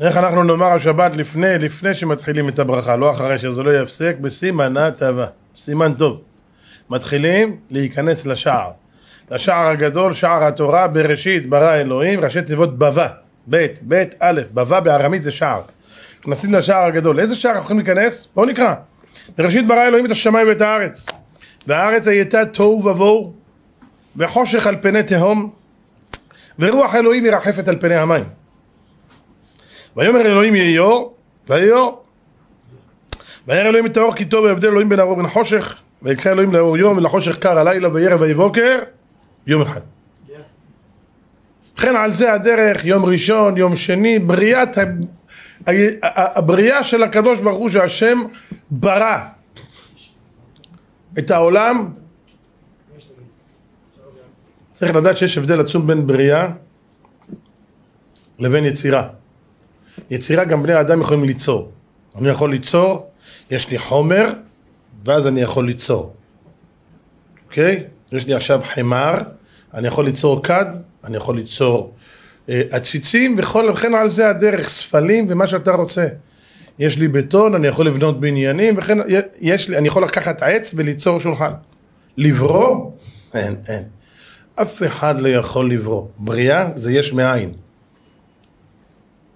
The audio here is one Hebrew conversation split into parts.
איך אנחנו נאמר השבת לפני, לפני שמתחילים את הברכה, לא אחרי שזה לא יפסק, בסימנה טובה, סימן טוב. מתחילים להיכנס לשער. לשער הגדול, שער התורה, בראשית ברא אלוהים, ראשי תיבות בבא, ב', ב', א', בבא בארמית זה שער. נכנסים לשער הגדול. איזה שער אנחנו יכולים להיכנס? בואו נקרא. בראשית ברא אלוהים את השמיים ואת הארץ. והארץ הייתה תוהו ובוהו, וחושך על פני תהום, ורוח אלוהים מרחפת על פני המים. ויאמר אלוהים יהי אור, ויהי אור. וירא אלוהים את האור כי טוב ויבדל אלוהים בין האור ובין החושך, ויקרא אלוהים לאור יום ולחושך קר הלילה וירא ויהי בוקר, יום אחד. ובכן על זה הדרך, יום ראשון, יום שני, בריאת, הבריאה של הקדוש ברוך הוא שהשם ברא את העולם צריך לדעת שיש הבדל עצום בין בריאה לבין יצירה. יצירה גם בני האדם יכולים ליצור. אני יכול ליצור, יש לי חומר, ואז אני יכול ליצור. אוקיי? יש לי עכשיו חמר, אני יכול ליצור כד, אני יכול ליצור אה, עציצים, וכל, וכן על זה הדרך, ספלים ומה שאתה רוצה. יש לי בטון, אני יכול לבנות בניינים, וכן, יש לי, אני יכול לקחת עץ וליצור שולחן. לברוא? אין, אין. אף אחד לא יכול לברוא. בריאה זה יש מאין.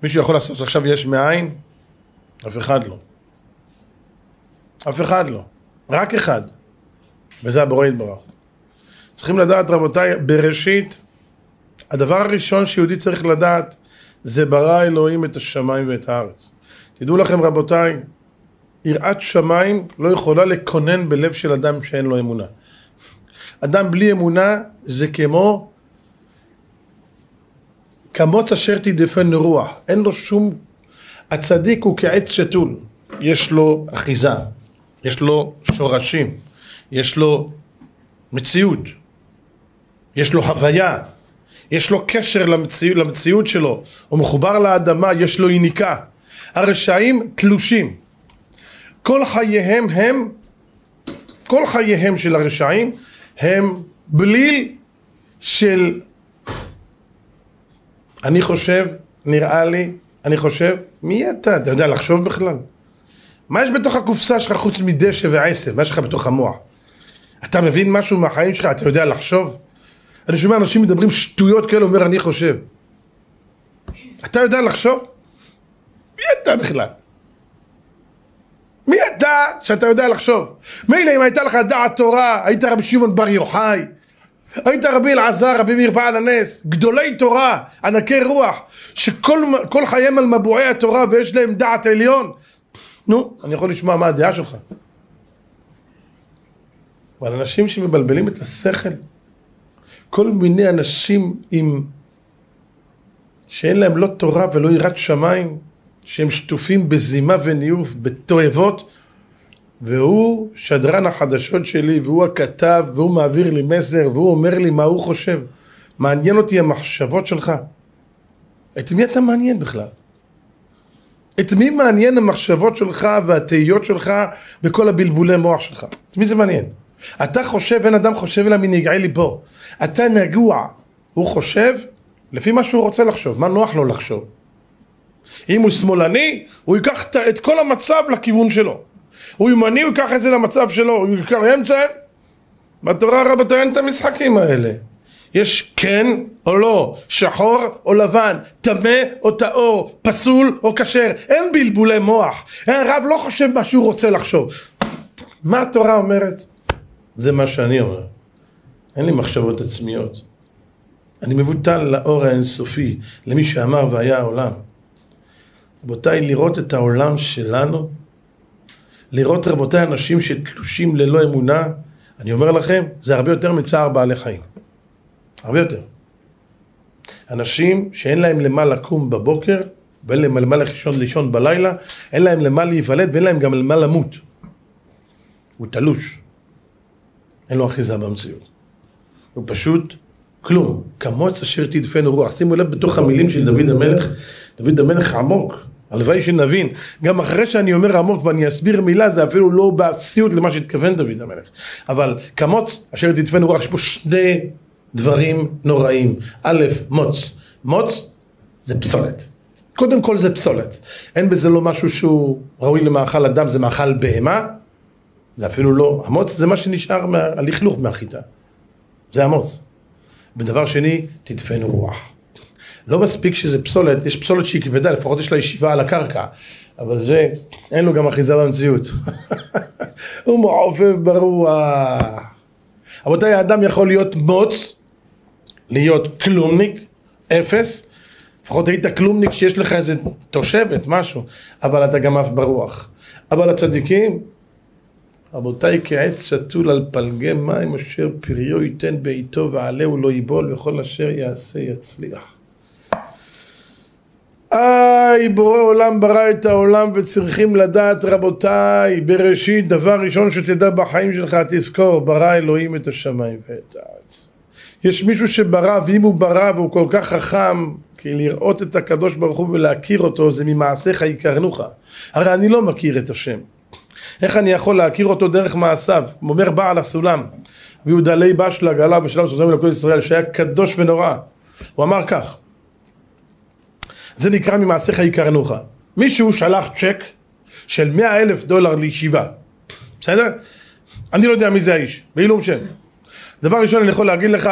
מישהו יכול לעשות עכשיו יש מאין? אף אחד לא. אף אחד לא. רק אחד. וזה הבורא יתברך. צריכים לדעת רבותיי, בראשית, הדבר הראשון שיהודי צריך לדעת זה ברא אלוהים את השמיים ואת הארץ. תדעו לכם רבותיי, יראת שמיים לא יכולה לקונן בלב של אדם שאין לו אמונה. אדם בלי אמונה זה כמו כמות אשר תדפן רוח, אין לו שום... הצדיק הוא כעץ שתול, יש לו אחיזה, יש לו שורשים, יש לו מציאות, יש לו הוויה, יש לו קשר למציא, למציאות שלו, הוא מחובר לאדמה, יש לו יניקה. הרשעים תלושים. כל חייהם הם, כל חייהם של הרשעים הם בליל של אני חושב, נראה לי, אני חושב, מי אתה? אתה יודע לחשוב בכלל? מה יש בתוך הקופסה שלך חוץ מדשא ועשב? מה יש לך בתוך המוח? אתה מבין משהו מהחיים שלך? אתה יודע לחשוב? אני שומע אנשים מדברים שטויות כאלה, אומר אני חושב. אתה יודע לחשוב? מי אתה בכלל? מי אתה שאתה יודע לחשוב? מילא אם הייתה לך דעת תורה, היית רבי שמעון בר יוחאי, היית רבי אלעזר, רבי מאיר בעל הנס, גדולי תורה, ענקי רוח, שכל חייהם על מבועי התורה ויש להם דעת עליון. נו, אני יכול לשמוע מה הדעה שלך. אבל אנשים שמבלבלים את השכל, כל מיני אנשים עם... שאין להם לא תורה ולא יראת שמיים, שהם שטופים בזימה וניאוף, בתועבות, והוא שדרן החדשות שלי, והוא הכתב, והוא מעביר לי מסר, והוא אומר לי מה הוא חושב. מעניין אותי המחשבות שלך. את מי אתה מעניין בכלל? את מי מעניין המחשבות שלך והתהיות שלך וכל הבלבולי מוח שלך? את מי זה מעניין? אתה חושב, אין אדם חושב אלא מנגעי ליבו. אתה נגוע. הוא חושב לפי מה שהוא רוצה לחשוב, מה נוח לו לחשוב. אם הוא שמאלני, הוא ייקח את כל המצב לכיוון שלו. הוא ימני, הוא ייקח את זה למצב שלו, הוא ייקח אמצע. בתורה רבותיי אין את המשחקים האלה. יש כן או לא, שחור או לבן, טמא או טהור, פסול או כשר, אין בלבולי מוח. הרב לא חושב מה שהוא רוצה לחשוב. מה התורה אומרת? זה מה שאני אומר. אין לי מחשבות עצמיות. אני מבוטל לאור האינסופי, למי שאמר והיה העולם. רבותיי, לראות את העולם שלנו, לראות רבותיי אנשים שתלושים ללא אמונה, אני אומר לכם, זה הרבה יותר מצער בעלי חיים. הרבה יותר. אנשים שאין להם למה לקום בבוקר, ואין להם למה לישון, לישון בלילה, אין להם למה להיוולד ואין להם גם למה למות. הוא תלוש. אין לו אחיזה במציאות. הוא פשוט כלום. כמוץ אשר תדפנו רוח. שימו לב בתוך המילים של דוד המלך, דוד המלך עמוק. הלוואי שנבין. גם אחרי שאני אומר עמוק ואני אסביר מילה, זה אפילו לא באפסיות למה שהתכוון דוד המלך. אבל כמוץ אשר תדפנו רוח, יש פה שני דברים נוראים. א', מוץ. מוץ זה פסולת. קודם כל זה פסולת. אין בזה לא משהו שהוא ראוי למאכל אדם, זה מאכל בהמה. זה אפילו לא, המוץ זה מה שנשאר מהלכלוך מהחיטה. זה המוץ. ודבר שני, תדפנו רוח. לא מספיק שזה פסולת, יש פסולת שהיא כבדה, לפחות יש לה ישיבה על הקרקע. אבל זה, אין לו גם אחיזה במציאות. הוא מעופף ברוח. רבותיי, האדם יכול להיות מוץ, להיות כלומניק, אפס, לפחות היית כלומניק שיש לך איזה תושבת, משהו, אבל אתה גם עף ברוח. אבל הצדיקים, רבותיי, כעץ שתול על פלגי מים אשר פריו ייתן בעיתו ועלהו לא ייבול וכל אשר יעשה יצליח. איי, בורא עולם ברא את העולם וצריכים לדעת רבותיי, בראשית דבר ראשון שתדע בחיים שלך תזכור, ברא אלוהים את השמיים ואת הארץ. יש מישהו שברא, ואם הוא ברא והוא כל כך חכם, כי לראות את הקדוש ברוך הוא ולהכיר אותו זה ממעשיך יקרנוך. הרי אני לא מכיר את השם. איך אני יכול להכיר אותו דרך מעשיו? אומר בעל הסולם, ויהודה לי בשלג עליו בשלם סוזם לכל ישראל, שהיה קדוש ונורא. הוא אמר כך, זה נקרא ממעשיך יקרנוך. מישהו שלח צ'ק של מאה אלף דולר לישיבה, בסדר? אני לא יודע מי זה האיש, בעילום שם. דבר ראשון אני יכול להגיד לך,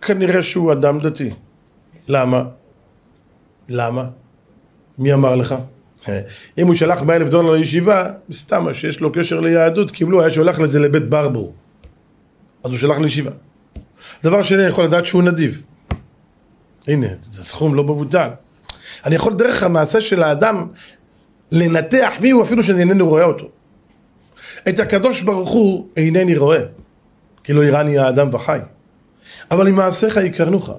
כנראה שהוא אדם דתי. למה? למה? מי אמר לך? אם הוא שלח מאה אלף דולר לישיבה, סתם שיש לו קשר ליהדות, קיבלו, היה שולח לזה לבית ברבור. אז הוא שלח לישיבה. דבר שני, אני יכול לדעת שהוא נדיב. הנה, זה סכום לא מבוטל. אני יכול דרך המעשה של האדם לנתח מי הוא אפילו שאני אינני רואה אותו. את הקדוש ברוך הוא אינני רואה, כי לא יראני האדם וחי. אבל עם מעשיך יקרנוך.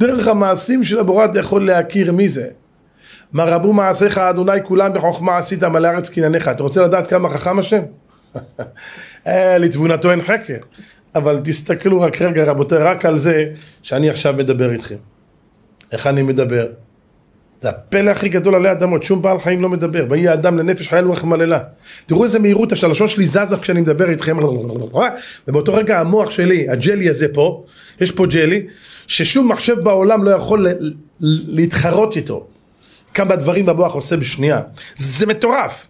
דרך המעשים של הבורא אתה יכול להכיר מי זה. מה רבו מעשיך אדוני כולם בחוכמה עשית מלא ארץ קנניך. אתה רוצה לדעת כמה חכם השם? אה, לתבונתו אין חקר. אבל תסתכלו רק רגע רבותיי, רק על זה שאני עכשיו מדבר איתכם. איך אני מדבר? זה הפלא הכי גדול עלי אדמות, שום בעל חיים לא מדבר, ויהי האדם לנפש חייל רוח מללה. תראו איזה מהירות הלשון שלי זזה כשאני מדבר איתכם, ובאותו רגע המוח שלי, הג'לי הזה פה, יש פה ג'לי, ששום מחשב בעולם לא יכול להתחרות איתו. כמה דברים המוח עושה בשנייה. זה מטורף.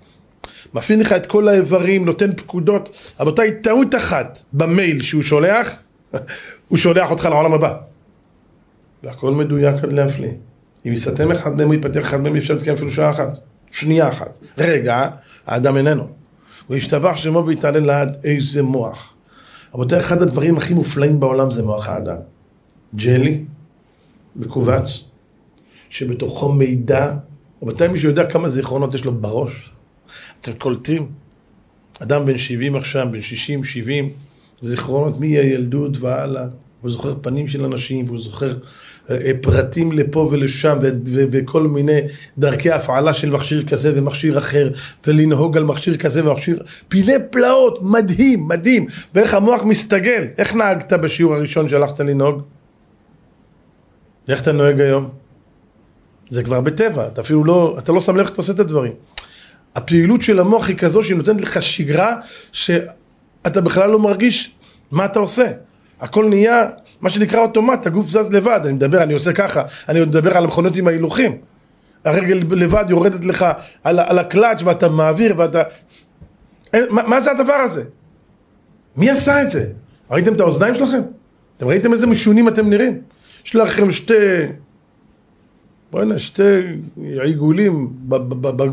מפעיל לך את כל האיברים, נותן פקודות. רבותיי, טעות אחת במייל שהוא שולח, הוא שולח אותך לעולם הבא. והכל מדויק עד להפליא. אם יסתם אחד מהם, הוא יתפתח אחד מהם, אפשר להתקיים אפילו שעה אחת, שנייה אחת. רגע, האדם איננו. הוא ישתבח שמו ויתעלל לעד איזה מוח. רבותיי, אחד הדברים הכי מופלאים בעולם זה מוח האדם. ג'לי, מכווץ, שבתוכו מידע, רבותיי, מישהו יודע כמה זיכרונות יש לו בראש? אתם קולטים? אדם בן 70 עכשיו, בן 60, 70, זיכרונות מהילדות והלאה. הוא זוכר פנים של אנשים, והוא זוכר אה, פרטים לפה ולשם וכל מיני דרכי הפעלה של מכשיר כזה ומכשיר אחר ולנהוג על מכשיר כזה ומכשיר פילי פלאות מדהים מדהים ואיך המוח מסתגל איך נהגת בשיעור הראשון שהלכת לנהוג? איך אתה נוהג היום? זה כבר בטבע אתה אפילו לא אתה לא שם לב איך אתה עושה את הדברים הפעילות של המוח היא כזו שהיא נותנת לך שגרה שאתה בכלל לא מרגיש מה אתה עושה הכל נהיה מה שנקרא אוטומט, הגוף זז לבד, אני מדבר, אני עושה ככה, אני מדבר על המכונות עם ההילוכים. הרגל לבד יורדת לך על, על הקלאץ' ואתה מעביר ואתה... מה, מה זה הדבר הזה? מי עשה את זה? ראיתם את האוזניים שלכם? אתם ראיתם איזה משונים אתם נראים? יש לכם שתי... בוא'נה, שתי עיגולים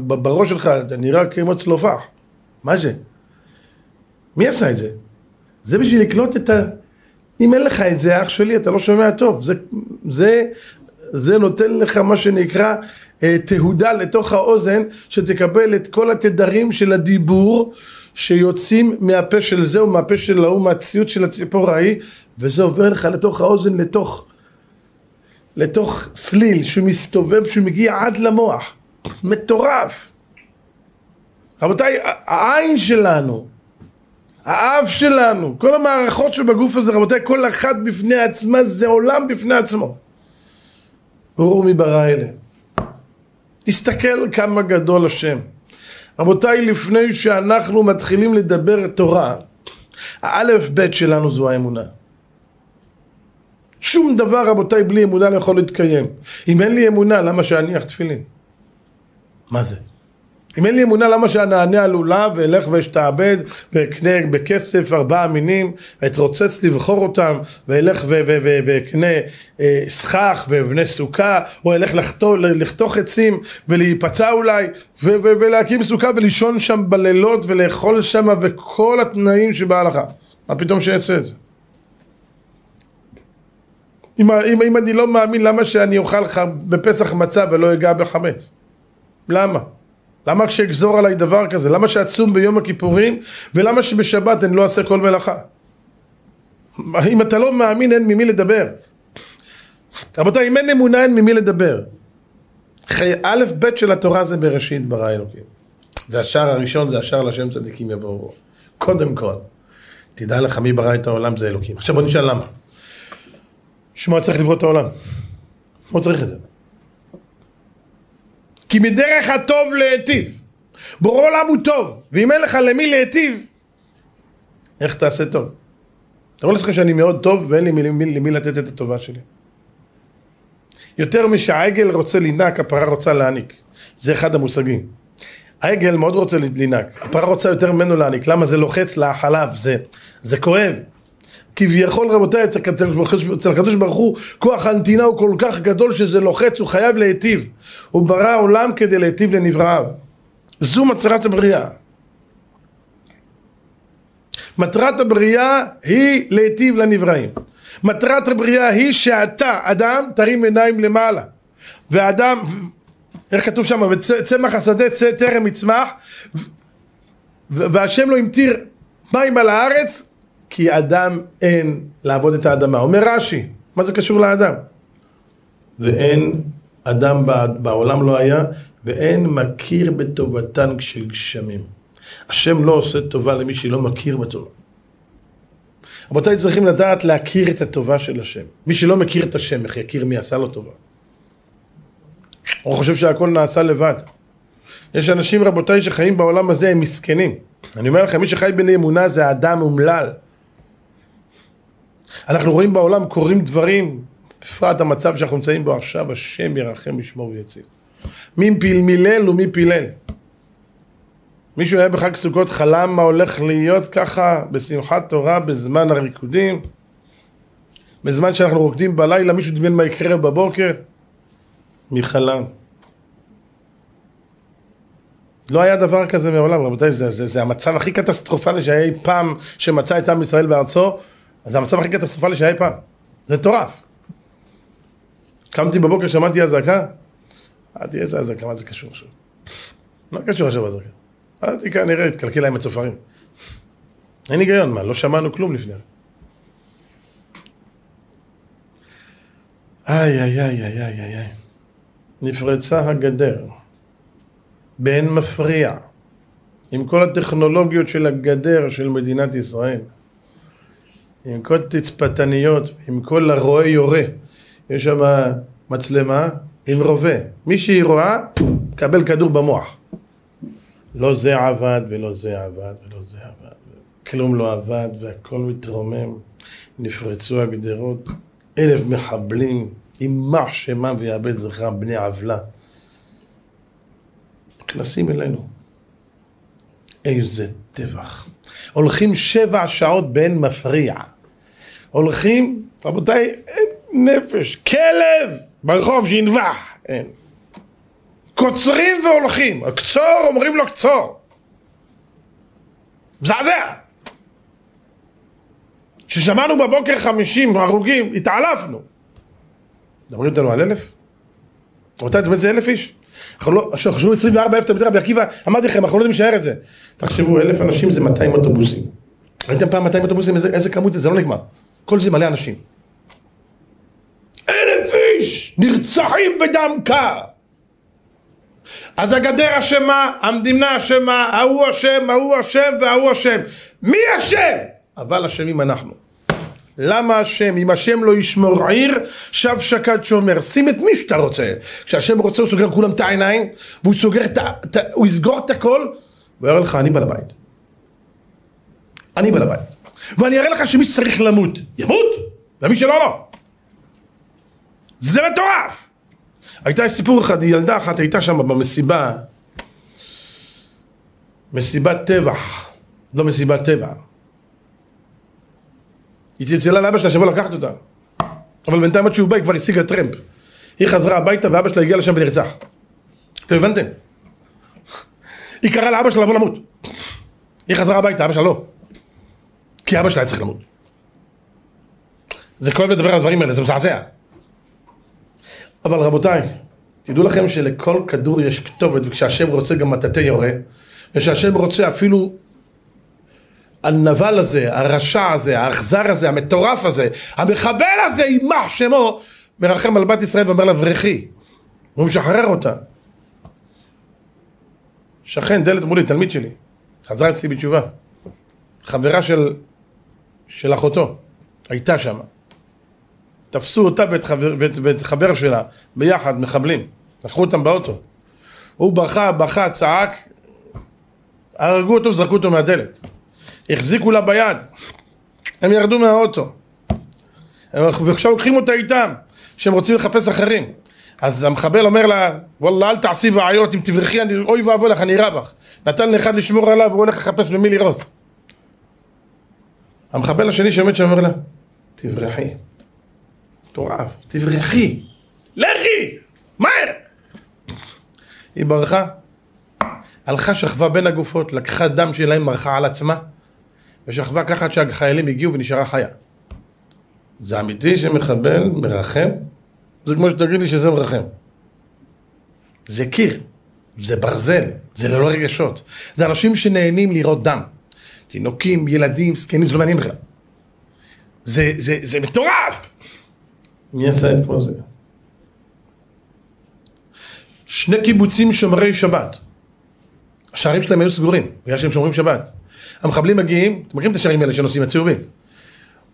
בראש שלך, אתה נראה כמו צלופח. מה זה? מי עשה את זה? זה בשביל לקלוט את ה... אם אין לך את זה, אח שלי, אתה לא שומע טוב. זה, זה, זה נותן לך מה שנקרא אה, תהודה לתוך האוזן, שתקבל את כל התדרים של הדיבור שיוצאים מהפה של זה ומהפה של ההוא, מהציוץ של הציפור ההיא, וזה עובר לך לתוך האוזן, לתוך, לתוך סליל שמסתובב, שמגיע עד למוח. מטורף. רבותיי, העין שלנו, האף שלנו, כל המערכות שבגוף הזה, רבותיי, כל אחת בפני עצמה זה עולם בפני עצמו. ברור מי ברא אלה. תסתכל כמה גדול השם. רבותיי, לפני שאנחנו מתחילים לדבר תורה, האלף בית שלנו זו האמונה. שום דבר רבותיי בלי אמונה לא יכול להתקיים. אם אין לי אמונה למה שאניח תפילין? מה זה? אם אין לי אמונה למה שאנענע לולב ואלך ואשתעבד ואקנה בכסף ארבעה מינים ואתרוצץ לבחור אותם ואלך ואקנה אה, סכך ואבנה סוכה או אלך לחתוך, לחתוך עצים ולהיפצע אולי ולהקים סוכה ולישון שם בלילות ולאכול שם וכל התנאים שבהלכה מה פתאום שיעשה את זה? אם, אם, אם אני לא מאמין למה שאני אוכל בפסח מצה ולא אגע בחמץ? למה? למה כשאגזור עליי דבר כזה? למה שאצום ביום הכיפורים? ולמה שבשבת אני לא אעשה כל מלאכה? אם אתה לא מאמין אין ממי לדבר. רבותיי, אם אין אמונה אין ממי לדבר. חיי א' ב' של התורה זה בראשית ברא אלוקים. זה השער הראשון, זה השער לשם צדיקים יבואו בו. קודם כל. תדע לך מי ברא את העולם זה אלוקים. עכשיו בוא נשאל למה. שמוע צריך לברוא את העולם. מה צריך את זה? כי מדרך הטוב להיטיב. בורא עולם הוא טוב, ואם אין לך למי להיטיב, איך תעשה טוב? אתה רואה לך שאני מאוד טוב ואין לי למי, למי לתת את הטובה שלי. יותר משהעגל רוצה לנק, הפרה רוצה להעניק. זה אחד המושגים. העגל מאוד רוצה לנק, הפרה רוצה יותר ממנו להעניק. למה? זה לוחץ לחלב, זה, זה כואב. כביכול רבותיי אצל הקדוש ברוך הוא כוח הנתינה הוא כל כך גדול שזה לוחץ הוא חייב להיטיב. הוא ברא עולם כדי להיטיב לנבראיו. זו מטרת הבריאה. מטרת הבריאה היא להיטיב לנבראים. מטרת הבריאה היא שאתה אדם תרים עיניים למעלה. ואדם איך כתוב שם? וצמח השדה טרם יצמח והשם לא המטיר מים על הארץ כי אדם אין לעבוד את האדמה. אומר רש"י, מה זה קשור לאדם? ואין אדם בעולם לא היה, ואין מכיר בטובתן של גשמים. השם לא עושה טובה למי שלא מכיר בטובה. רבותיי צריכים לדעת להכיר את הטובה של השם. מי שלא מכיר את השם, איך יכיר מי עשה לו טובה? הוא חושב שהכל נעשה לבד. יש אנשים רבותיי שחיים בעולם הזה הם מסכנים. אני אומר לכם, מי שחי בני אמונה זה אדם אומלל. אנחנו רואים בעולם קורים דברים, בפרט המצב שאנחנו נמצאים בו עכשיו, השם ירחם, ישמור ויציל. מי מילל ומי פילל. מישהו היה בחג סוכות חלם מה הולך להיות ככה בשמחת תורה בזמן הריקודים? בזמן שאנחנו רוקדים בלילה מישהו דמיין מה יקרה בבוקר? מי חלם? לא היה דבר כזה מעולם, רבותיי, זה, זה, זה המצב הכי קטסטרופלי שהיה אי פעם שמצא את עם ישראל בארצו, אז זה המצב הכי קטסטרופלי שהיה פעם. זה מטורף. קמתי בבוקר, שמעתי אזעקה, אמרתי איזה אזעקה, מה זה קשור עכשיו? מה קשור עכשיו אזעקה? אמרתי כנראה התקלקל להם הצופרים. אין היגיון, מה, לא שמענו כלום לפני. איי איי איי איי איי איי נפרצה הגדר באין מפריע עם כל הטכנולוגיות של הגדר של מדינת ישראל עם כל תצפתניות, עם כל הרועה יורה. יש שם מצלמה עם רובה. מי שהיא רואה, קבל כדור במוח. לא זה עבד ולא זה עבד ולא זה עבד. כלום לא עבד והכל מתרומם. נפרצו הגדרות. אלף מחבלים, יימח שמם ויאבד זכרם בני עוולה. נכנסים אלינו. איזה טבח. הולכים שבע שעות באין מפריע. הולכים, רבותיי, אין נפש, כלב ברחוב שינבח, אין. קוצרים והולכים, הקצור אומרים לו קצור. מזעזע. כששמענו בבוקר חמישים הרוגים, התעלפנו. מדברים איתנו על אלף? רבותיי, יודעים זה אלף איש? אנחנו לא, חשבו 24 אלף תלמידי רבי עקיבא, אמרתי לכם, אנחנו לא יודעים לשער את זה. תחשבו, אלף אנשים זה 200 אוטובוסים. ראיתם פעם 200 אוטובוסים, איזה, איזה כמות זה, זה לא נגמר. כל זה מלא אנשים. אלף איש נרצחים בדם קר. אז הגדר אשמה, המדינה אשמה, ההוא אשם, ההוא אשם וההוא אשם. מי אשם? אבל אשמים אנחנו. למה השם? אם השם לא ישמור עיר, שב שקד שומר. שים את מי שאתה רוצה. כשהשם רוצה הוא סוגר לכולם את העיניים, והוא סוגר את ה... הוא יסגור את הכל, והוא יראה לך, אני בעל הבית. אני בעל הבית. ואני אראה לך שמי שצריך למות, ימות, ומי שלא, לא. זה מטורף! הייתה סיפור אחד, ילדה אחת הייתה שם במסיבה, מסיבת טבח, לא מסיבת טבע. היא צלצלה לאבא שלה שיבוא לקחת אותה. אבל בינתיים עד שהוא בא היא כבר השיגה טרמפ. היא חזרה הביתה ואבא שלה הגיע לשם ונרצח. אתם הבנתם? היא קראה לאבא שלה לבוא למות. היא חזרה הביתה, אבא שלה לא. כי אבא שלה היה צריך למות. זה כואב לדבר על הדברים האלה, זה מזעזע. אבל רבותיי, תדעו לכם שלכל כדור יש כתובת, וכשהשם רוצה גם מטאטא יורה, וכשהשם רוצה אפילו הנבל הזה, הרשע הזה, האכזר הזה, המטורף הזה, המחבל הזה, יימח שמו, מרחם על בת ישראל ואומר לה ברכי. והוא משחרר אותה. שכן, דלת מולי, תלמיד שלי, חזר אצלי בתשובה. חברה של, של אחותו, הייתה שם. תפסו אותה ואת חבר, ואת, ואת חבר שלה ביחד, מחבלים. לקחו אותם באוטו. הוא בכה, בכה, צעק, הרגו אותו וזרקו אותו מהדלת. החזיקו לה ביד. הם ירדו מהאוטו. ועכשיו לוקחים אותה איתם, שהם רוצים לחפש אחרים. אז המחבל אומר לה, וואלה אל תעשי בעיות, אם תברכי, אני, אוי ואבוי לך, אני אירה בך. נתן לאחד לשמור עליו, והוא הולך לחפש במי לראות. המחבל השני שעומד שם אומר לה, תברכי. מטורף, תברכי. לכי! מהר! היא ברחה, הלכה, שכבה בין הגופות, לקחה דם שלהם, מרחה על עצמה, ושכבה ככה עד שהחיילים הגיעו ונשארה חיה. זה אמיתי שמחבל מרחם? זה כמו שתגיד לי שזה מרחם. זה קיר, זה ברזל, זה ללא רגשות. זה אנשים שנהנים לראות דם. תינוקים, ילדים, זקנים, זה לא מעניין בכלל. זה, זה, זה מטורף! מי עשה את כל זה? שני קיבוצים שומרי שבת. השערים שלהם היו סגורים, בגלל שהם שומרים שבת. המחבלים מגיעים, אתם מכירים את השערים האלה שנוסעים הצהובים?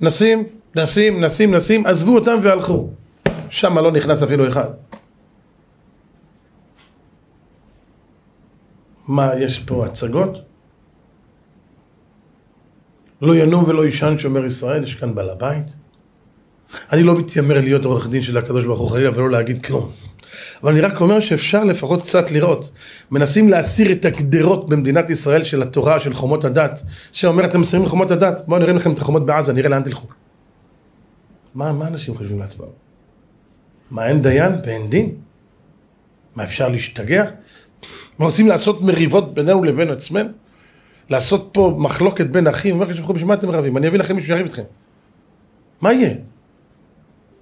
נסים, נסים, נסים, נסים, עזבו אותם והלכו. שם לא נכנס אפילו אחד. מה, יש פה הצגות? לא ינום ולא יישן שומר ישראל, יש כאן בעל הבית. אני לא מתיימר להיות עורך דין של הקדוש ברוך הוא חלילה ולא להגיד כלום. אבל אני רק אומר שאפשר לפחות קצת לראות. מנסים להסיר את הגדרות במדינת ישראל של התורה, של חומות הדת, שאומר אתם מסירים חומות הדת, בואו נראה לכם את החומות בעזה, נראה לאן תלכו. מה, מה אנשים חושבים לעצמם? מה, אין דיין ואין דין? מה, אפשר להשתגע? מה, רוצים לעשות מריבות בינינו לבין עצמנו? לעשות פה מחלוקת בין אחים? אומר לכם, בשביל מה אתם רבים? אני אביא לכם מישהו שיריב איתכם. מה יהיה?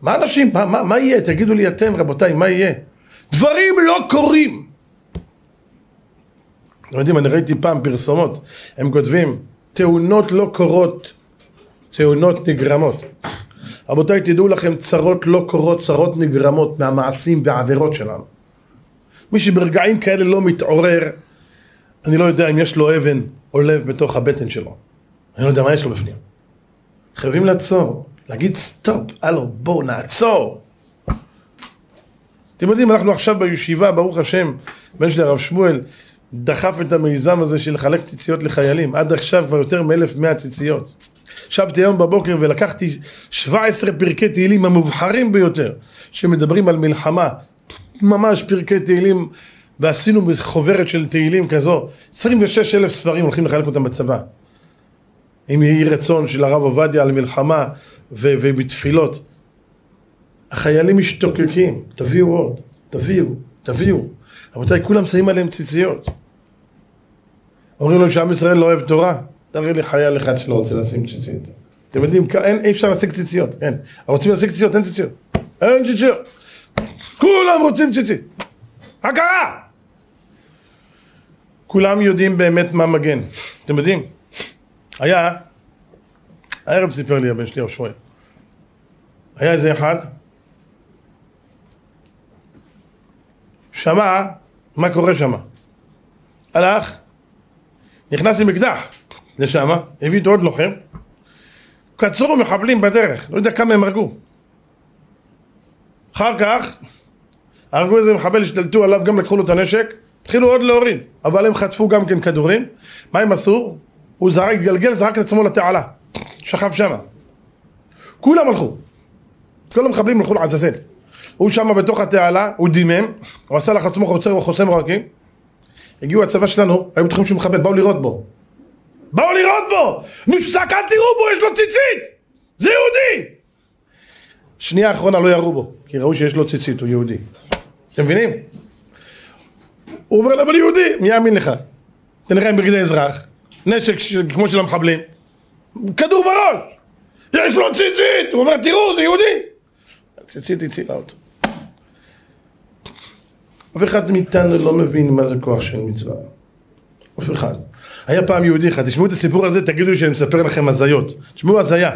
מה אנשים, מה, מה, מה יהיה? תגידו לי אתם, רבותיי, מה יהיה? דברים לא קורים! אתם יודעים, אני ראיתי פעם פרסומות, הם כותבים, תאונות לא קורות, תאונות נגרמות. רבותיי, תדעו לכם, צרות לא קורות, צרות נגרמות מהמעשים והעבירות שלנו. מי שברגעים כאלה לא מתעורר, אני לא יודע אם יש לו אבן או לב בתוך הבטן שלו. אני לא יודע מה יש לו בפנים. חייבים לעצור, להגיד סטופ, הלו, בואו נעצור. אתם יודעים, אנחנו עכשיו בישיבה, ברוך השם, בן שלי הרב שמואל דחף את המיזם הזה של לחלק ציציות לחיילים. עד עכשיו כבר יותר מ-1100 ציציות. ישבתי היום בבוקר ולקחתי 17 פרקי תהילים המובחרים ביותר, שמדברים על מלחמה. ממש פרקי תהילים, ועשינו חוברת של תהילים כזו. 26 אלף ספרים הולכים לחלק אותם בצבא. אם יהי רצון של הרב עובדיה על מלחמה ו- ובתפילות. החיילים משתוקקים, תביאו עוד, תביאו, תביאו. רבותיי, כולם שמים עליהם ציציות. אומרים לנו שעם ישראל לא אוהב תורה, תראה לי חייל אחד שלא רוצה לשים ציציות. אתם יודעים, אין, אי אפשר להשיג ציציות, אין. רוצים להשיג ציציות, אין ציציות. אין ציציות. כולם רוצים ציציות. הכרה! כולם יודעים באמת מה מגן. אתם יודעים? היה, הערב סיפר לי הבן שלי, הרב שמואל. היה איזה אחד, שמע מה קורה שם. הלך, נכנס עם אקדח לשם, הביא איתו עוד לוחם, קצרו מחבלים בדרך, לא יודע כמה הם הרגו. אחר כך, הרגו איזה מחבל, השתלטו עליו, גם לקחו לו את הנשק, התחילו עוד להוריד, אבל הם חטפו גם כן כדורים, מה הם עשו? הוא זרק, התגלגל, זרק את עצמו לתעלה, שכב שמה. כולם הלכו, כל המחבלים הלכו לעזאזל. הוא שם בתוך התעלה, הוא דימם, הוא עשה לעצמו חוצר וחוסם רקים. הגיעו הצבא שלנו, היו בטוחים שהוא מחבל, באו לראות בו. באו לראות בו! צעק, אל תראו בו, יש לו ציצית! זה יהודי! שנייה אחרונה לא ירו בו, כי ראו שיש לו ציצית, הוא יהודי. אתם מבינים? הוא אומר להם, אני יהודי, מי יאמין לך? תנראה עם בגדי אזרח, נשק ש... כמו של המחבלים, כדור בראש, יש לו ציצית! הוא אומר, תראו, זה יהודי! ציצית הצילה אותו. אף אחד מאיתנו לא מבין מה זה כוח של מצווה. אף אחד. היה פעם יהודי אחד, תשמעו את הסיפור הזה, תגידו שאני מספר לכם הזיות. תשמעו הזיה.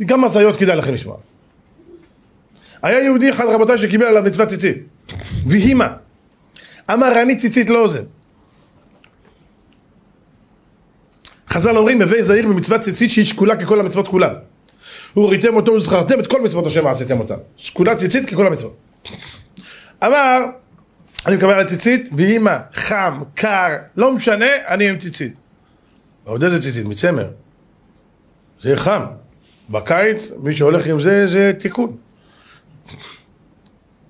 גם הזיות כדאי לכם לשמוע. היה יהודי אחד רבותיי שקיבל עליו מצוות ציצית. ויהי מה? אמר אני ציצית לא עוזב. חז"ל אומרים הווי זהיר במצוות ציצית שהיא שקולה ככל המצוות כולן. וראיתם אותו וזכרתם את כל מצוות השם ועשיתם אותן. שקולה ציצית ככל המצוות. אמר אני מקבל על ציצית ויהי מה? חם, קר, לא משנה, אני עם ציצית. ועוד איזה ציצית? מצמר. זה חם. בקיץ מי שהולך עם זה זה תיקון.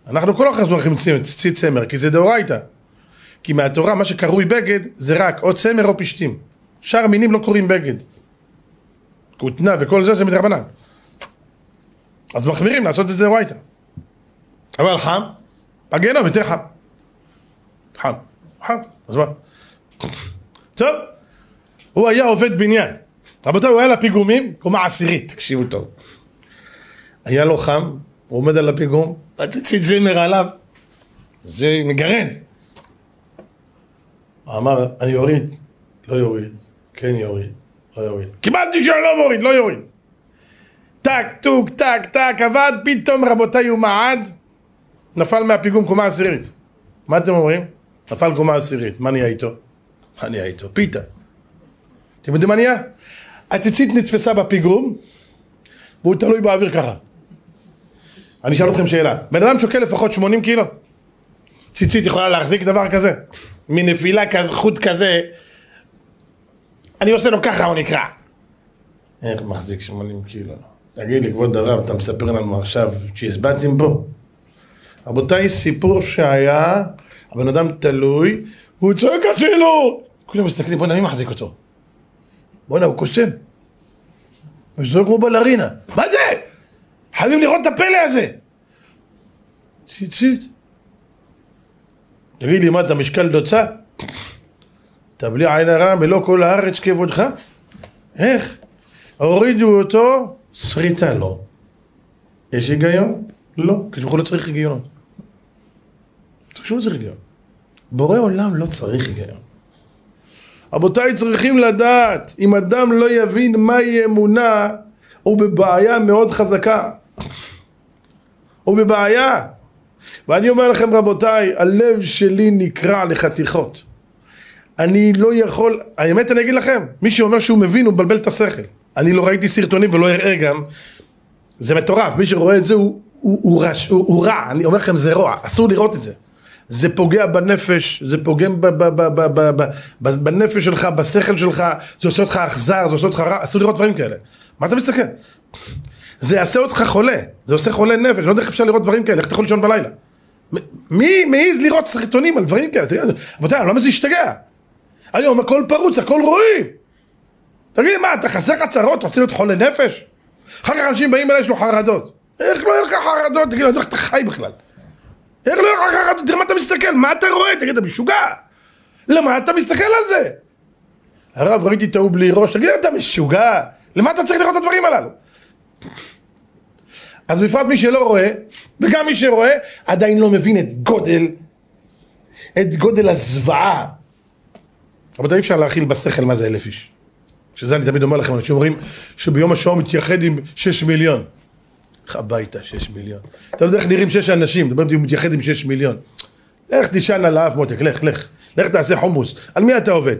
אנחנו כל הזמן הולכים עם ציצית צמר כי זה דאורייתא. כי מהתורה מה שקרוי בגד זה רק או צמר או פשתים. שאר המינים לא קוראים בגד. כותנה וכל זה זה מדרבנן. אז מחמירים לעשות את זה דאורייתא. אבל חם, הגיהנום יותר חם. חם, חם, אז מה? טוב, הוא היה עובד בניין. רבותיי, הוא היה לפיגומים, קומה עשירית, תקשיבו טוב. היה לו חם, הוא עומד על הפיגום, הציצית זמר עליו, זה מגרד. אמר, אני יוריד, לא יוריד, כן יוריד, לא יוריד. קיבלתי שאני לא מוריד, לא יוריד. טק, טוק, טק, טק, עבד, פתאום רבותיי הוא מעד, נפל מהפיגום קומה עשירית. מה אתם אומרים? נפל קומה עשירית, מה נהיה איתו? מה נהיה איתו? פיתה. אתם יודעים מה נהיה? הציצית נתפסה בפיגום והוא תלוי באוויר ככה. אני אשאל אתכם שאלה, בן אדם שוקל לפחות 80 קילו? ציצית יכולה להחזיק דבר כזה? מנפילה כזה, חוט כזה, אני עושה לו ככה, הוא נקרע. איך מחזיק 80 קילו? תגיד לי, כבוד הרב, אתה מספר לנו עכשיו צ'יזבטים פה? רבותיי, סיפור שהיה, הבן אדם תלוי, והוא צועק הצילו! כולם מסתכלים, בוא'נה, מי מחזיק אותו? בוא'נה, הוא קוסם. הוא זורק כמו בלרינה. מה זה? חייבים לראות את הפלא הזה. ציצית. תגיד לי, מה אתה משקל דוצה? אתה בלי עין הרע מלוא כל הארץ כבודך? איך? הורידו אותו, שריטה לא. יש היגיון? לא, כשבכל לא צריך היגיון. תחשבו איזה היגיון. בורא עולם לא צריך היגיון. רבותיי צריכים לדעת, אם אדם לא יבין מהי אמונה, הוא בבעיה מאוד חזקה. הוא בבעיה. ואני אומר לכם רבותיי, הלב שלי נקרע לחתיכות. אני לא יכול, האמת אני אגיד לכם, מי שאומר שהוא מבין הוא מבלבל את השכל. אני לא ראיתי סרטונים ולא אראה גם, זה מטורף, מי שרואה את זה הוא, הוא, הוא, רש, הוא, הוא רע, אני אומר לכם זה רוע, אסור לראות את זה. זה פוגע בנפש, זה פוגם ב, ב, ב, ב, ב, ב, ב, בנפש שלך, בשכל שלך, זה עושה אותך אכזר, זה עושה אותך רע, אסור לראות דברים כאלה. מה אתה מסתכל? זה יעשה אותך חולה, זה עושה חולה נפש, לא יודע איך אפשר לראות דברים כאלה, איך אתה יכול לישון בלילה? מי מעז לראות סרטונים על דברים כאלה? רבותיי, למה זה השתגע? היום הכל פרוץ, הכל רואים. תגיד, מה, אתה חסר לך צרות, רוצה להיות חולה נפש? אחר כך אנשים באים אליי, יש לו חרדות. איך לא יהיה לך חרדות? תגיד, אני יודע איך אתה חי בכלל. איך לא יהיה לך חרדות? תראה מה אתה מסתכל, מה אתה רואה? תגיד, אתה משוגע? למה אתה מסתכל על זה? הרב, ראיתי את ההוא בלי ראש, תגיד, אתה משוגע? למה אתה צריך לראות את הדברים הללו? אז בפרט מי שלא רואה, וגם מי שרואה, עדיין לא מבין את גודל, את גודל הזוועה. רבותיי, אי אפשר להכיל בשכל מה זה אלף איש. שזה אני תמיד אומר לכם, אנשים אומרים שביום השואה הוא מתייחד עם שש מיליון. לך הביתה, שש מיליון. אתה לא יודע איך נראים שש אנשים, איתי, הוא מתייחד עם שש מיליון. לך תישן על האף מותק, לך, לך. לך תעשה חומוס. על מי אתה עובד?